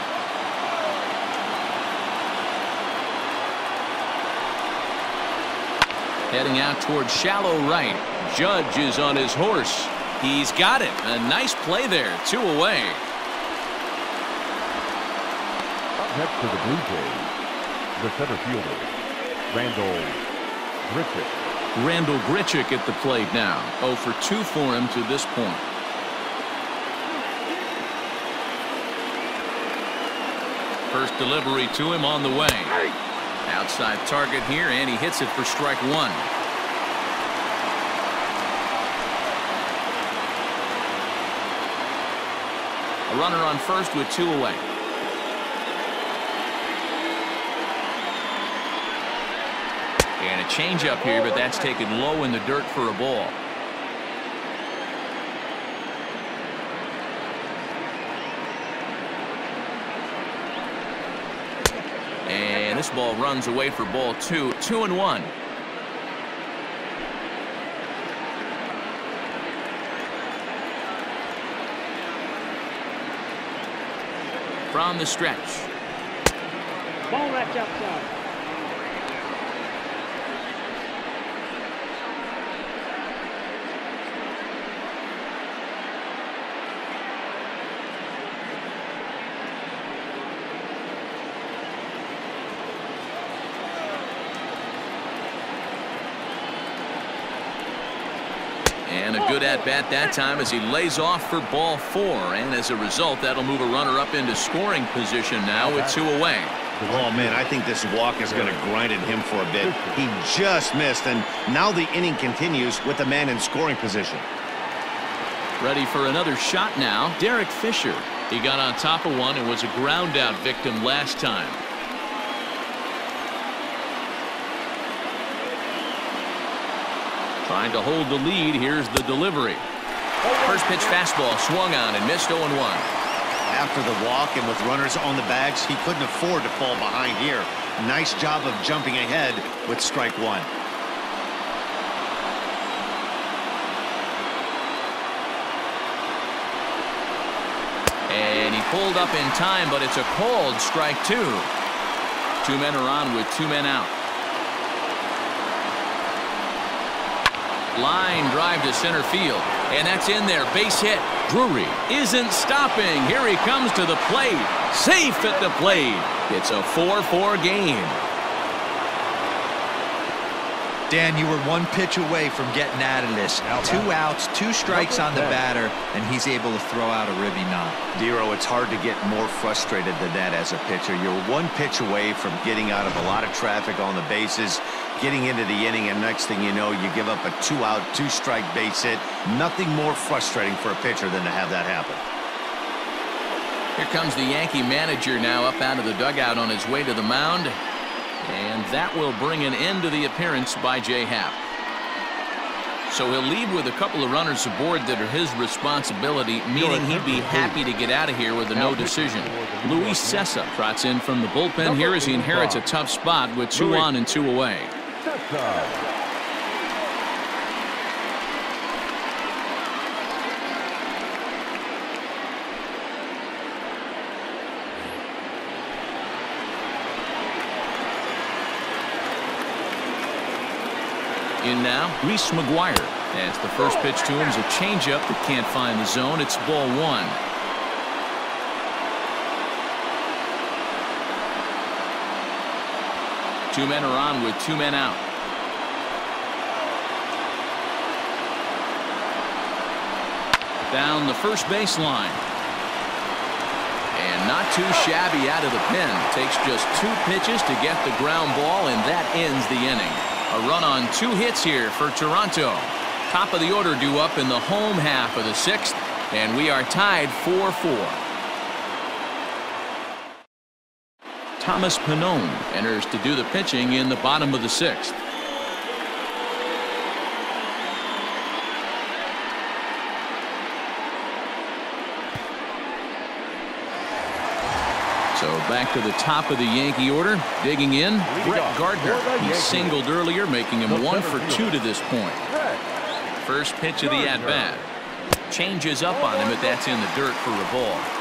Heading out towards shallow right. Judge is on his horse. He's got it. A nice play there. Two away. Up next to the Blue Jays, the center fielder, Randall Grichuk. Randall Grichuk at the plate now. 0 for 2 for him to this point. First delivery to him on the way. Outside target here, and he hits it for strike one. A runner on first with two away. And a changeup here, but that's taken low in the dirt for a ball. And this ball runs away for ball two. Two and one. From the stretch. Ball that's outside. And a good at bat that time as he lays off for ball four. And as a result, that'll move a runner up into scoring position now with two away. Oh, man, I think this walk is going to grind at him for a bit. He just missed, and now the inning continues with the man in scoring position. Ready for another shot now. Derek Fisher. He got on top of one and was a ground out victim last time. Trying to hold the lead. Here's the delivery. First pitch fastball swung on and missed 0-1. After the walk and with runners on the bags, he couldn't afford to fall behind here. Nice job of jumping ahead with strike one. And he pulled up in time, but it's a cold strike two. Two men are on with two men out. Line drive to center field. And that's in there. Base hit. Drury isn't stopping. Here he comes to the plate. Safe at the plate. It's a 4-4 game. Dan, you were one pitch away from getting out of this. Two outs, two strikes on the batter, and he's able to throw out a ribby knock. Dero, it's hard to get more frustrated than that as a pitcher. You're one pitch away from getting out of a lot of traffic on the bases, getting into the inning, and next thing you know, you give up a two-out, two-strike base hit. Nothing more frustrating for a pitcher than to have that happen. Here comes the Yankee manager now up out of the dugout on his way to the mound. And that will bring an end to the appearance by Jay Happ. So he'll leave with a couple of runners aboard that are his responsibility, meaning he'd be happy to get out of here with a no decision. Luis Cessa trots in from the bullpen here as he inherits a tough spot with two on and two away. In now, Reese McGuire. As the first pitch to him is a changeup that can't find the zone. It's ball one. Two men are on with two men out. Down the first baseline. And not too shabby out of the pen. Takes just two pitches to get the ground ball, and that ends the inning. A run on two hits here for Toronto. Top of the order due up in the home half of the sixth, and we are tied 4-4. Thomas Pannone enters to do the pitching in the bottom of the sixth. So back to the top of the Yankee order. Digging in, Brett Gardner. He singled earlier, making him one for two to this point. First pitch of the at-bat. Changes up on him, but that's in the dirt for ball.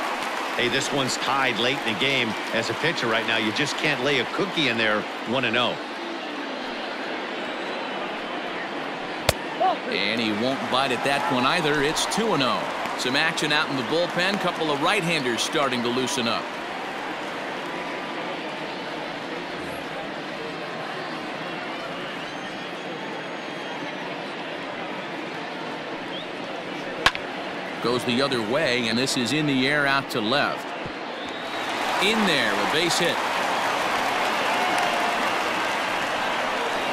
Hey, this one's tied late in the game. As a pitcher right now, you just can't lay a cookie in there 1-0. And he won't bite at that one either. It's 2-0. Some action out in the bullpen. Couple of right-handers starting to loosen up. Goes the other way, and this is in the air out to left. In there, a base hit.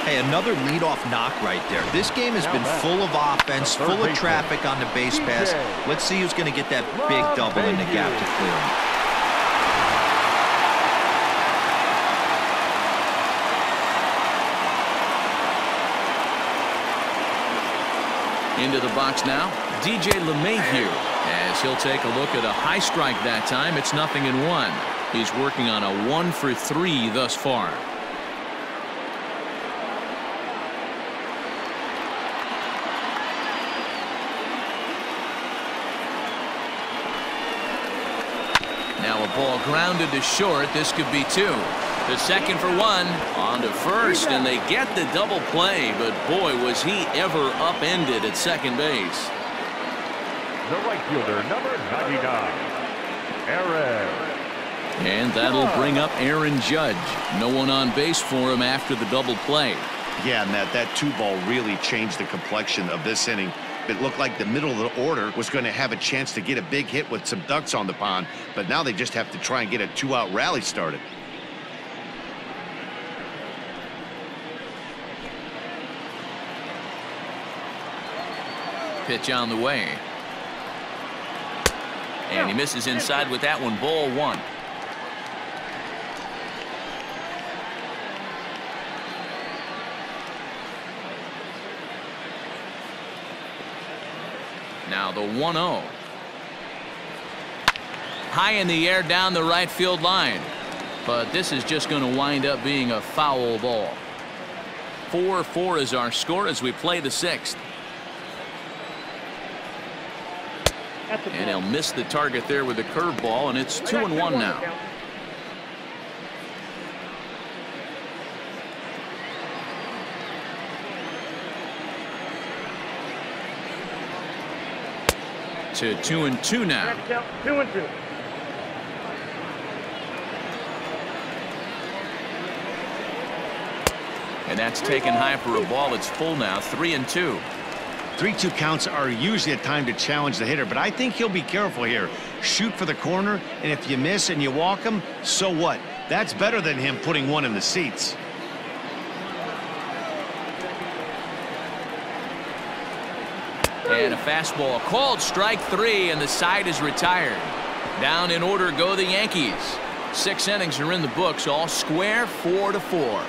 Hey, another leadoff knock right there. This game has been full of offense, full of traffic on the base pass. Let's see who's going to get that big double in the gap to clear him. Into the box now, DJ LeMahieu. As he'll take a look at a high strike that time, it's nothing in one. He's working on a one for three thus far. Now a ball grounded to short. This could be two. The second for one. On to first, and they get the double play. But boy, was he ever upended at second base. The right fielder, number 99, Aaron. And that'll bring up Aaron Judge. No one on base for him after the double play. Yeah, Matt, that two ball really changed the complexion of this inning. It looked like the middle of the order was going to have a chance to get a big hit with some ducks on the pond, but now they just have to try and get a two-out rally started. Pitch on the way. And he oh, misses inside with that one. Ball one. Now the 1-0. High in the air down the right field line. But this is just going to wind up being a foul ball. 4-4 is our score as we play the sixth. And he'll miss the target there with a curveball, and it's two and one now. To two and two now. Two and two. And that's taken high for a ball. It's full now. Three and two. 3-2 counts are usually a time to challenge the hitter, but I think he'll be careful here. Shoot for the corner, and if you miss and you walk him, so what? That's better than him putting one in the seats. And a fastball called strike three, and the side is retired. Down in order go the Yankees. Six innings are in the books, all square, four to four.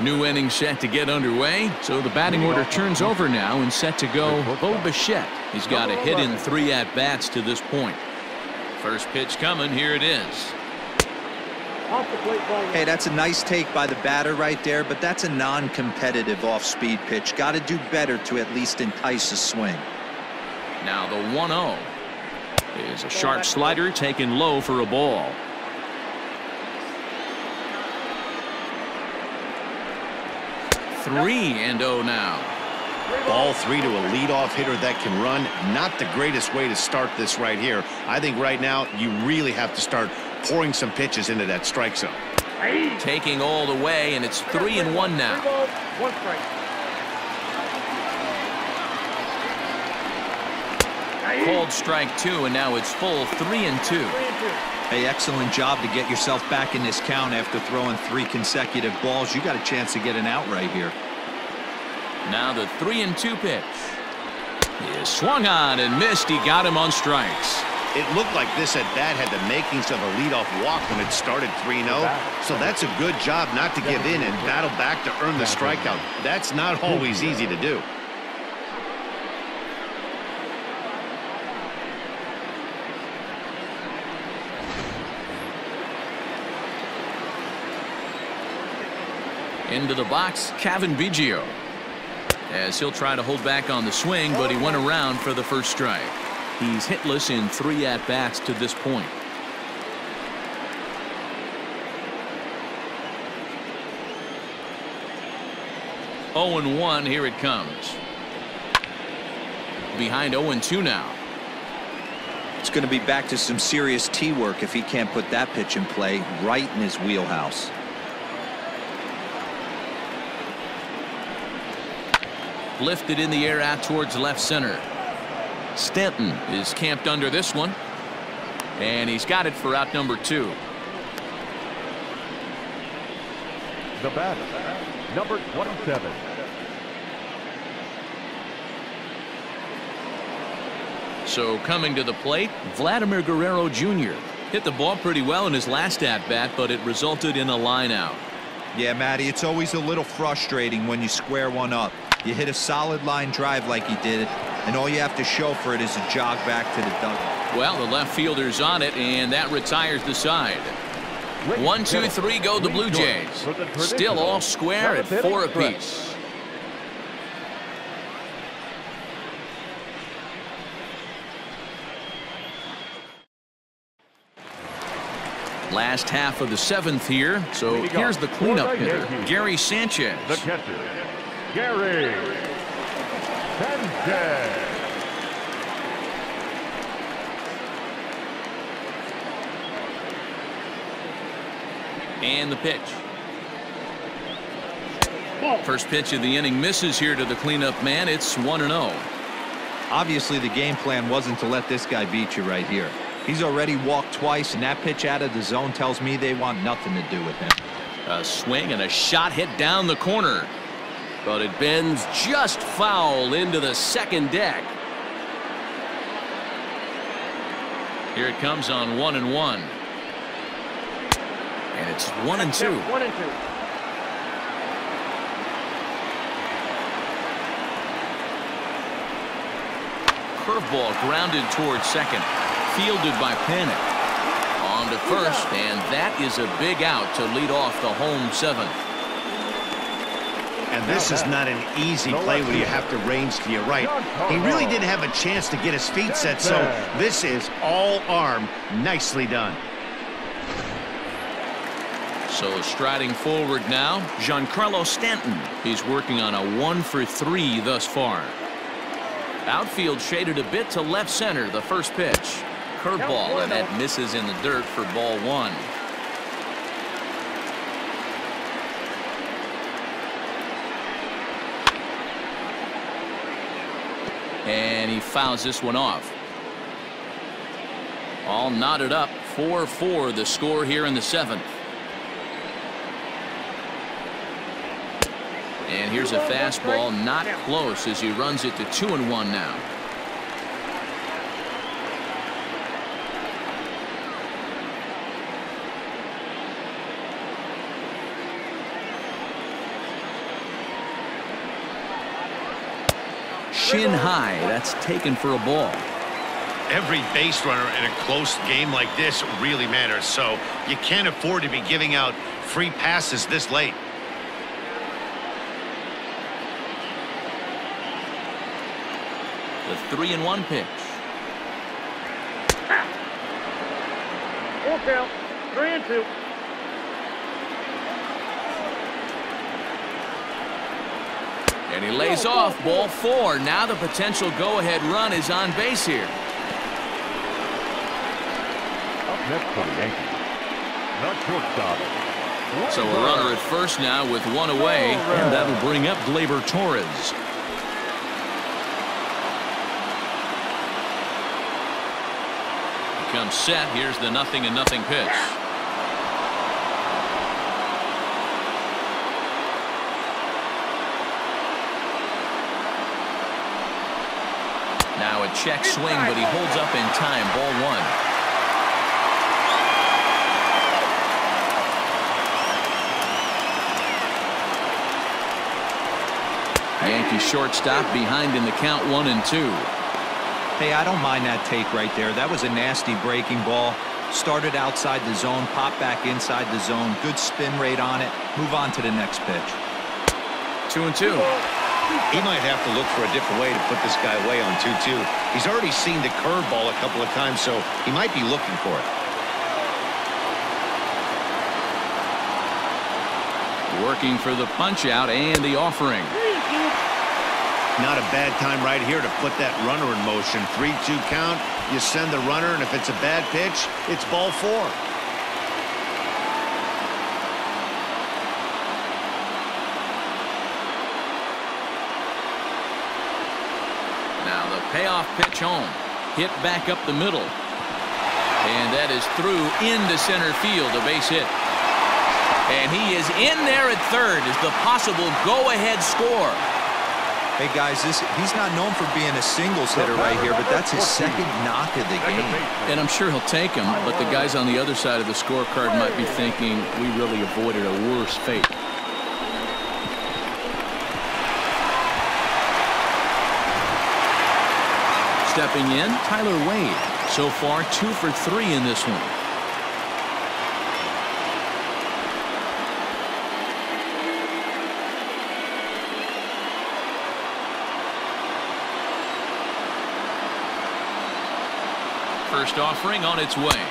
New inning set to get underway. So the batting order turns over now and set to go Bo Bichette. He's got a hit in three at bats to this point. First pitch coming. Here it is. Hey, that's a nice take by the batter right there, but that's a non-competitive off-speed pitch. Got to do better to at least entice a swing. Now the 1-0 is a sharp slider taken low for a ball. Three and oh now. Ball three to a leadoff hitter that can run. Not the greatest way to start this right here. I think right now you really have to start pouring some pitches into that strike zone. Taking all the way, and it's three and one now. One strike. Called strike two, and now it's full three and two. Three. Hey, excellent job to get yourself back in this count after throwing three consecutive balls. You got a chance to get an out right here. Now the three and two pitch. He is swung on and missed. He got him on strikes. It looked like this at bat had the makings of a leadoff walk when it started 3-0. So that's a good job not to give in and battle back to earn the strikeout. That's not always easy to do. Into the box, Cavan Biggio. As he'll try to hold back on the swing, but he went around for the first strike. He's hitless in three at-bats to this point. Oh and 1, here it comes. Behind 0 and 2 now. It's going to be back to some serious tee work if he can't put that pitch in play right in his wheelhouse. Lifted in the air out towards left center. Stanton is camped under this one. And he's got it for out number two. The batter, number 27. So coming to the plate, Vladimir Guerrero Jr. Hit the ball pretty well in his last at-bat, but it resulted in a line out. Yeah, Matty, it's always a little frustrating when you square one up. You hit a solid line drive like he did, and all you have to show for it is a jog back to the dugout. Well, the left fielder's on it, and that retires the side. One, two, three go the Blue Jays. Still all square at four apiece. Last half of the seventh here. So here's the cleanup hitter, Gary Sanchez. The catcher, Gary Sanchez. And the pitch. First pitch of the inning misses here to the cleanup man. It's 1 0. Obviously, the game plan wasn't to let this guy beat you right here. He's already walked twice, and that pitch out of the zone tells me they want nothing to do with him. A swing and a shot hit down the corner. But it bends just foul into the second deck. Here it comes on one and one. And it's one and two. One and two. Curveball grounded towards second. Fielded by Panik. On to first, and that is a big out to lead off the home seventh. And this is not an easy play when you have to range to your right. He really didn't have a chance to get his feet set, so this is all arm. Nicely done. So striding forward now, Giancarlo Stanton. He's working on a one for three thus far. Outfield shaded a bit to left center the first pitch. Curveball, and that misses in the dirt for ball one. And he fouls this one off. All knotted up, 4-4 the score here in the seventh. And here's a fastball not close as he runs it to two and one now. Shin high. That's taken for a ball. Every base runner in a close game like this really matters, so you can't afford to be giving out free passes this late. The three and one pitch. Full count. Three and two. And he lays off ball four. Now the potential go-ahead run is on base here. Up next for the Yankees, the shortstop. So a runner at first now with one away, and that'll bring up Gleyber Torres. Comes set. Here's the nothing and nothing pitch. Check swing, but he holds up in time. Ball one. Yankee shortstop behind in the count one and two. Hey, I don't mind that take right there. That was a nasty breaking ball. Started outside the zone, popped back inside the zone. Good spin rate on it. Move on to the next pitch. Two and two. He might have to look for a different way to put this guy away on 2-2. He's already seen the curveball a couple of times, so he might be looking for it. Working for the punch out and the offering. Not a bad time right here to put that runner in motion. 3-2 count. You send the runner, and if it's a bad pitch, it's ball four. Now the payoff pitch home. Hit back up the middle. And that is through into center field, a base hit. And he is in there at third as the possible go-ahead score. Hey guys, this he's not known for being a singles hitter right here, but that's his second knock of the game. And I'm sure he'll take him, but the guys on the other side of the scorecard might be thinking we really avoided a worse fate. Stepping in, Tyler Wade. So far, two for three in this one. First offering on its way. 1 0.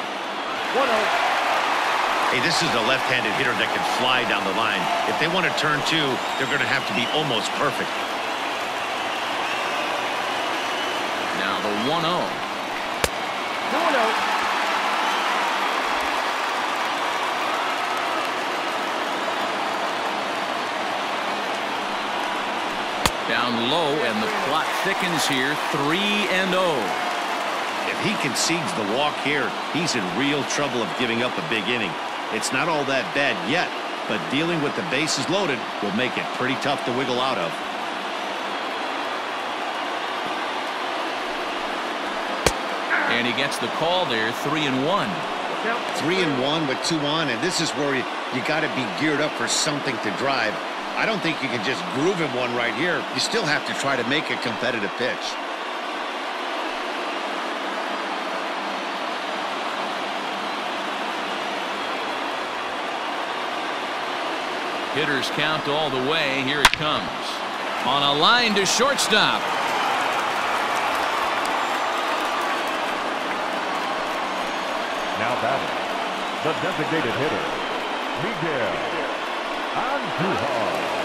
Hey, this is a left-handed hitter that can fly down the line. If they want to turn two, they're going to have to be almost perfect. Now the 1 0. 2 0. Down low, and the plot thickens here. 3 and 0. If he concedes the walk here, he's in real trouble of giving up a big inning. It's not all that bad yet, but dealing with the bases loaded will make it pretty tough to wiggle out of. And he gets the call there, three and one. Three and one with two on, and this is where you, you got to be geared up for something to drive. I don't think you can just groove him one right here. You still have to try to make a competitive pitch. Hitters count all the way. Here it comes. On a line to shortstop. The designated hitter, Miguel Andujar.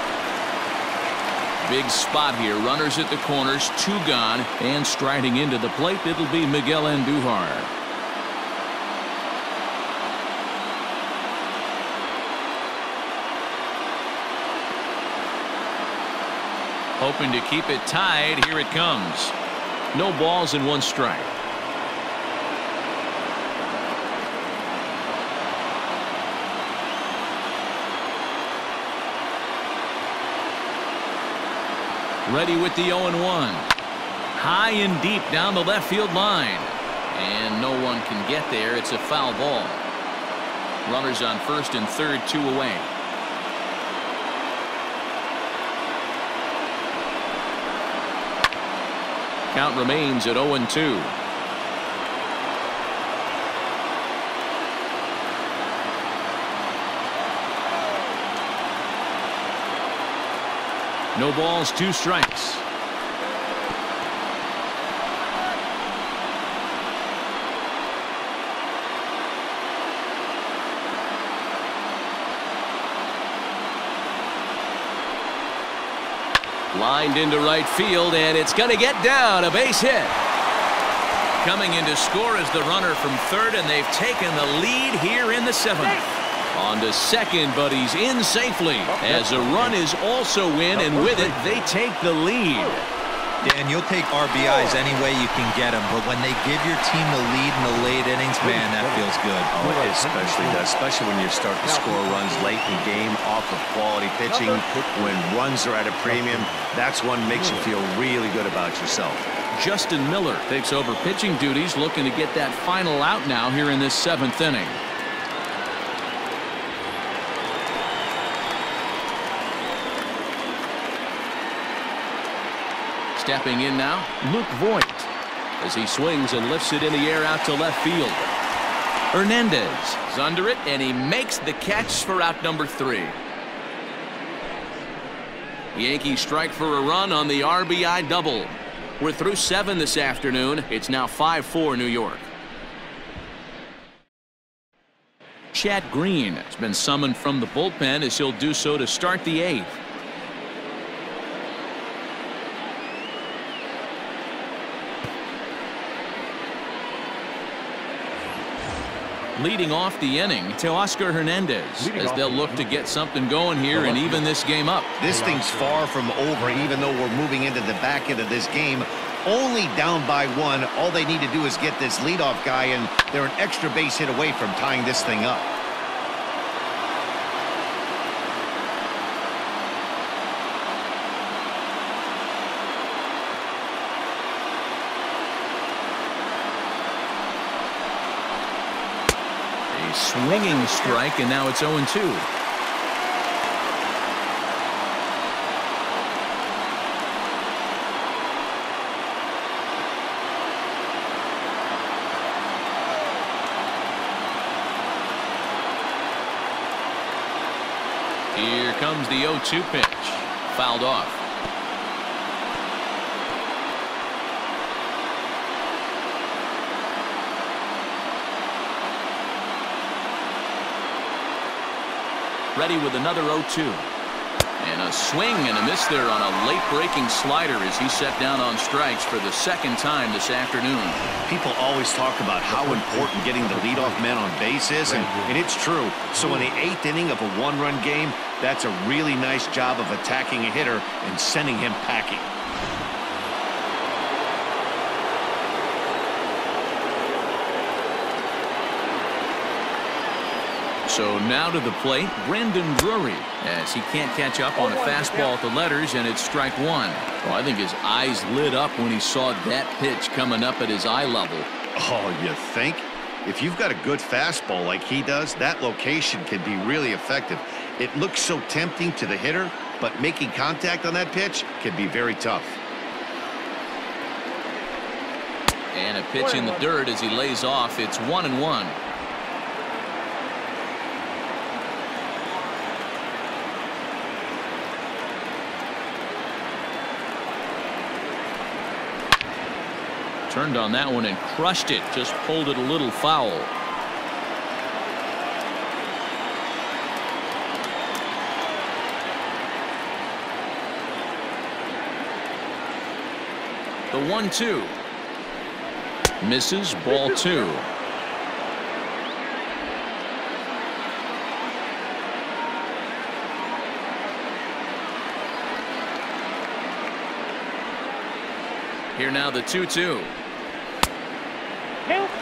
Big spot here. Runners at the corners, two gone, and striding into the plate, it'll be Miguel Andujar. Hoping to keep it tied. Here it comes. No balls and one strike. Ready with the 0-1. High and deep down the left field line. And no one can get there. It's a foul ball. Runners on first and third, two away. Count remains at 0-2. No balls, two strikes. Lined into right field, and it's going to get down. A base hit. Coming in to score is the runner from third, and they've taken the lead here in the seventh. On to second, but he's in safely oh, as a run is also in, and with it, they take the lead. Dan, you'll take RBIs any way you can get them, but when they give your team the lead in the late innings, man, that feels good. Oh, it especially does, especially when you start to score runs late in the game off of quality pitching. When runs are at a premium, that's one makes you feel really good about yourself. Justin Miller takes over pitching duties, looking to get that final out now here in this seventh inning. Stepping in now, Luke Voit as he swings and lifts it in the air out to left field. Hernandez is under it, and he makes the catch for out number three. Yankees strike for a run on the RBI double. We're through seven this afternoon. It's now 5-4 New York. Chad Green has been summoned from the bullpen as he'll do so to start the eighth. Leading off the inning Teoscar Hernandez as they'll look to get something going here and even this game up. This thing's far from over even though we're moving into the back end of this game. Only down by one. All they need to do is get this leadoff guy and they're an extra base hit away from tying this thing up. Swinging strike, and now it's 0 2. Here comes the 0 2 pitch. Fouled off. Ready with another 0-2. And a swing and a miss there on a late breaking slider as he set down on strikes for the second time this afternoon. People always talk about how important getting the leadoff man on base is, and, and it's true. So in the eighth inning of a one-run game, that's a really nice job of attacking a hitter and sending him packing. So now to the plate, Brandon Drury, as he can't catch up on a fastball at the letters, and it's strike one. Well, I think his eyes lit up when he saw that pitch coming up at his eye level. Oh, you think? If you've got a good fastball like he does, that location can be really effective. It looks so tempting to the hitter, but making contact on that pitch can be very tough. And a pitch in the dirt as he lays off. It's one and one. Turned on that one and crushed it. Just pulled it a little foul. The one two. Misses ball two. Here now the 2 2. Helpful.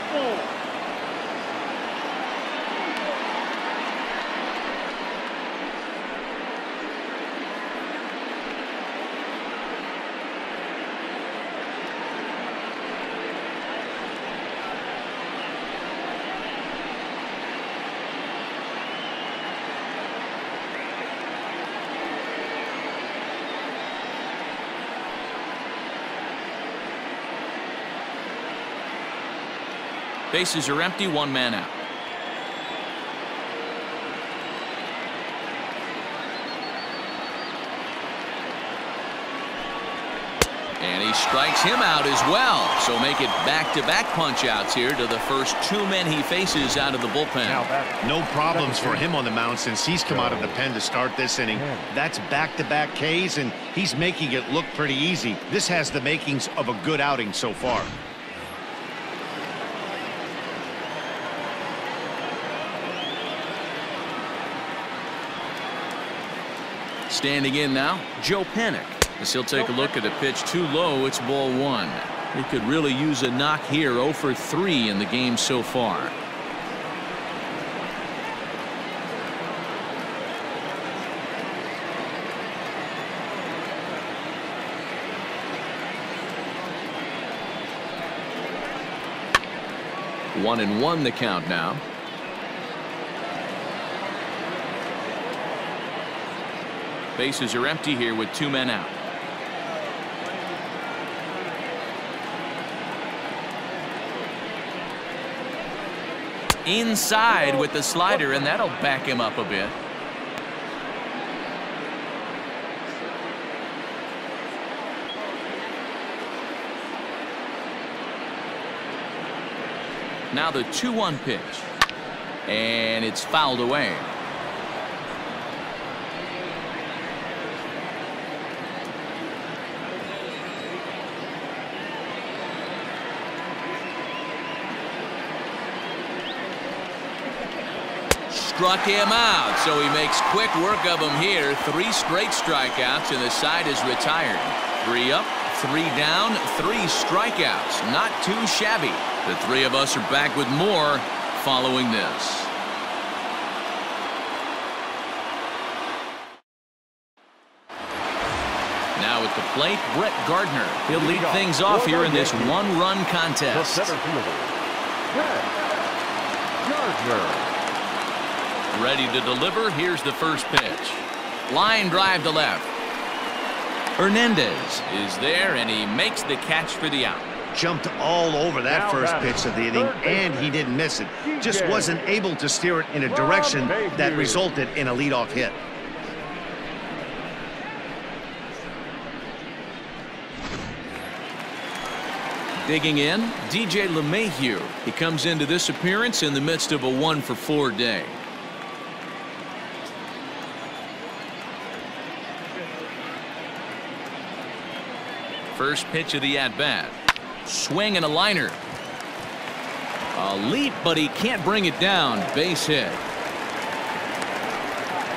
Bases are empty, one man out. And he strikes him out as well. So make it back-to-back punch-outs here to the first two men he faces out of the bullpen. No problems for him on the mound since he's come out of the pen to start this inning. That's back-to-back -back Ks, and he's making it look pretty easy. This has the makings of a good outing so far. Standing in now, Joe Panik. As he'll take a look at a pitch too low, it's ball one. He could really use a knock here 0 for 3 in the game so far. One and one the count now. Bases are empty here with two men out. Inside with the slider, and that'll back him up a bit. Now the 2-1 pitch. And it's fouled away. Struck him out. So he makes quick work of him here. Three straight strikeouts, and the side is retired. Three up, three down, three strikeouts. Not too shabby. The three of us are back with more following this. Now at the plate, Brett Gardner. He'll lead things off here in this one-run contest. The center fielder, Brett Gardner. Ready to deliver. Here's the first pitch. Line drive to left. Hernandez is there, and he makes the catch for the out. Jumped all over that first pitch of the inning, and he didn't miss it. Just wasn't able to steer it in a direction that resulted in a leadoff hit. Digging in, DJ LeMahieu. He comes into this appearance in the midst of a one for four day. First pitch of the at-bat. Swing and a liner. A leap, but he can't bring it down. Base hit.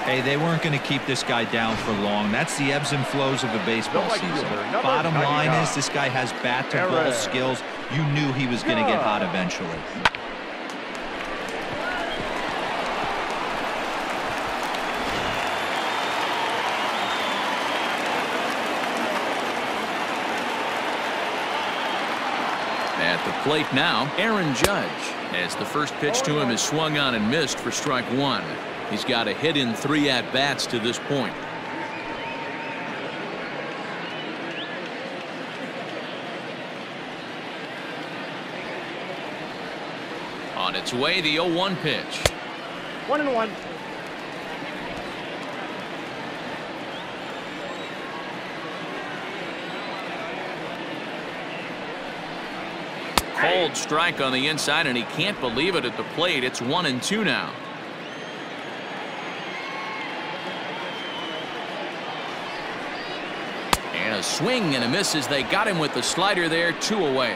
Hey, they weren't going to keep this guy down for long. That's the ebbs and flows of a baseball season. Bottom line is this guy has bat-to-ball skills. You knew he was going to get hot eventually. At the plate now, Aaron Judge, as the first pitch to him is swung on and missed for strike one. He's got a hit in three at-bats to this point. On its way, the 0-1 pitch. One and one. Cold strike on the inside, and he can't believe it at the plate. It's one and two now. And a swing and a miss as they got him with the slider there, two away.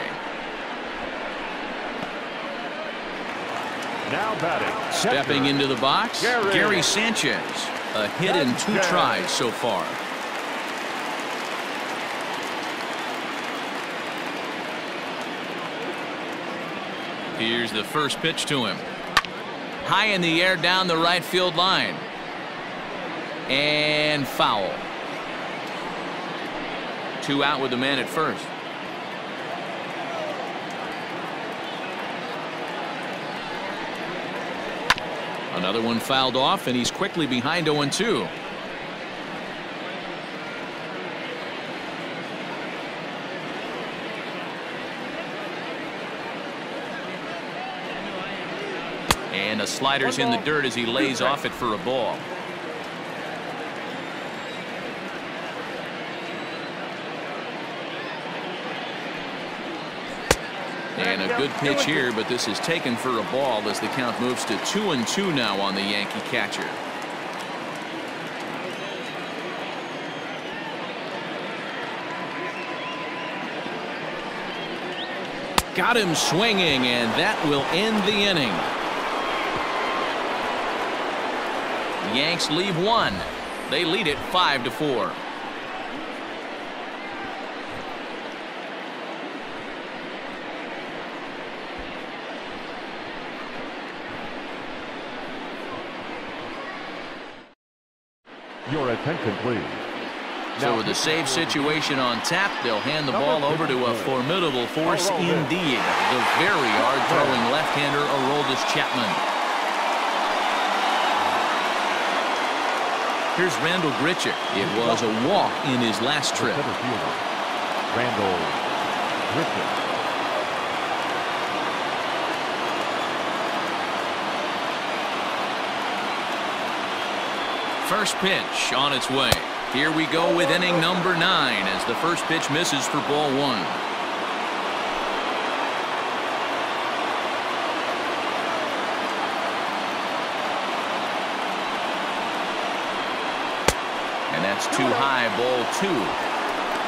Now batting. Stepping into the box, Gary. Gary Sanchez. A hit in two tries so far. Here's the first pitch to him. High in the air down the right field line. And foul. Two out with the man at first. Another one fouled off, and he's quickly behind 0 slider's in the dirt as he lays off it for a ball. And a good pitch here, but this is taken for a ball as the count moves to two and two now on the Yankee catcher. Got him swinging, and that will end the inning. The Yanks leave one. They lead it five to four. Your attention, please. So with the save situation on tap, they'll hand the ball over to a formidable force indeed. The very hard-throwing left-hander Aroldis Chapman. Here's Randall Grichuk. It was a walk in his last trip. Randall Griffin. First pitch on its way. Here we go with inning number nine as the first pitch misses for ball one. And that's too high, ball two.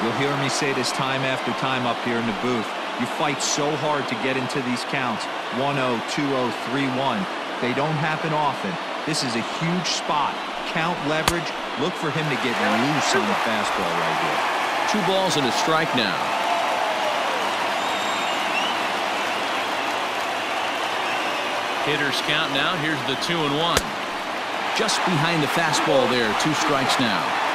You'll hear me say this time after time up here in the booth. You fight so hard to get into these counts. 1-0, 2-0, 3-1. They don't happen often. This is a huge spot. Count leverage. Look for him to get loose on the fastball right here. Two balls and a strike now. Hitters count now. Here's the two and one. Just behind the fastball there. Two strikes now.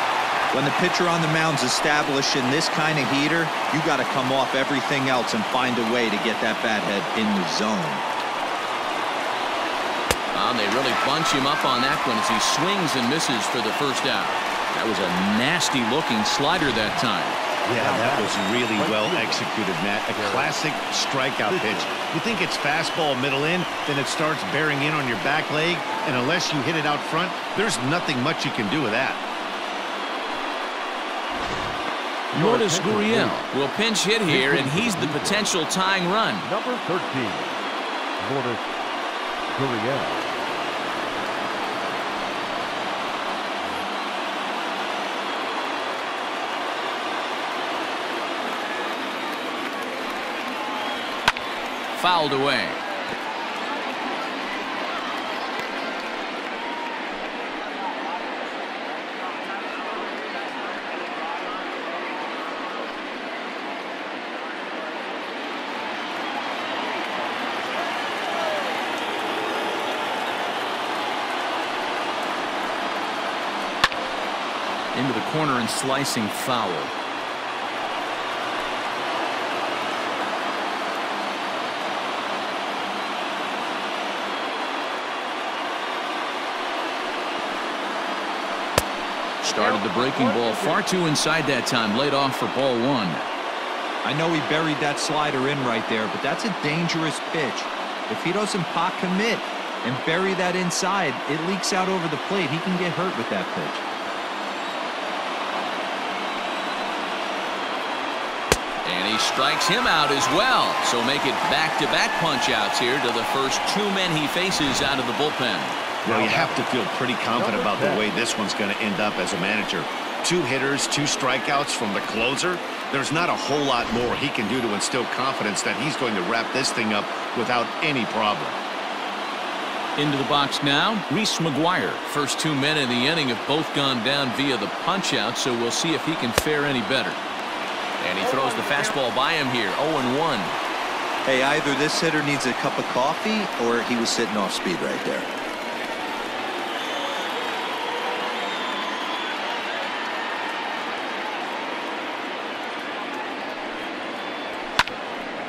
When the pitcher on the mound's established in this kind of heater, you got to come off everything else and find a way to get that bat head in the zone. Oh, they really bunch him up on that one as he swings and misses for the first out. That was a nasty looking slider that time. Yeah, that was really well executed, Matt. A classic strikeout pitch. You think it's fastball middle in, then it starts bearing in on your back leg, and unless you hit it out front, there's nothing much you can do with that. Lourdes Gurriel will pinch hit here, and he's the potential tying run. Number 13, Lourdes Gurriel. Fouled away. corner and slicing foul. Started the breaking ball far too inside that time. Laid off for ball one. I know he buried that slider in right there, but that's a dangerous pitch. If he doesn't pot commit and bury that inside, it leaks out over the plate. He can get hurt with that pitch. Strikes him out as well. So make it back-to-back punch-outs here to the first two men he faces out of the bullpen. Well, you have to feel pretty confident about the way this one's going to end up as a manager. Two hitters, two strikeouts from the closer. There's not a whole lot more he can do to instill confidence that he's going to wrap this thing up without any problem. Into the box now, Reese McGuire. First two men in the inning have both gone down via the punch-out, so we'll see if he can fare any better. And he throws the fastball by him here, 0-1. Hey, either this hitter needs a cup of coffee or he was sitting off speed right there.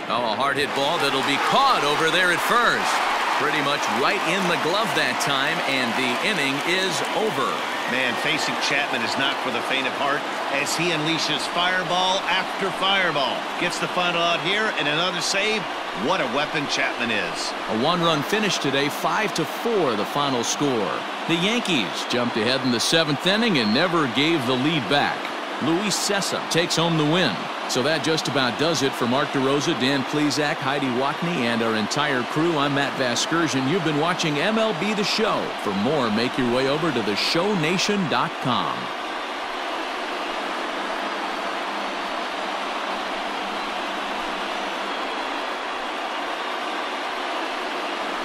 Oh, a hard hit ball that'll be caught over there at first. Pretty much right in the glove that time, and the inning is over. Man, facing Chapman is not for the faint of heart as he unleashes fireball after fireball. Gets the final out here and another save. What a weapon Chapman is. A one-run finish today, 5 to four, the final score. The Yankees jumped ahead in the seventh inning and never gave the lead back. Luis Cessa takes home the win. So that just about does it for Mark DeRosa, Dan Plesac, Heidi Watney, and our entire crew. I'm Matt Vasgersian. You've been watching MLB The Show. For more, make your way over to theshownation.com.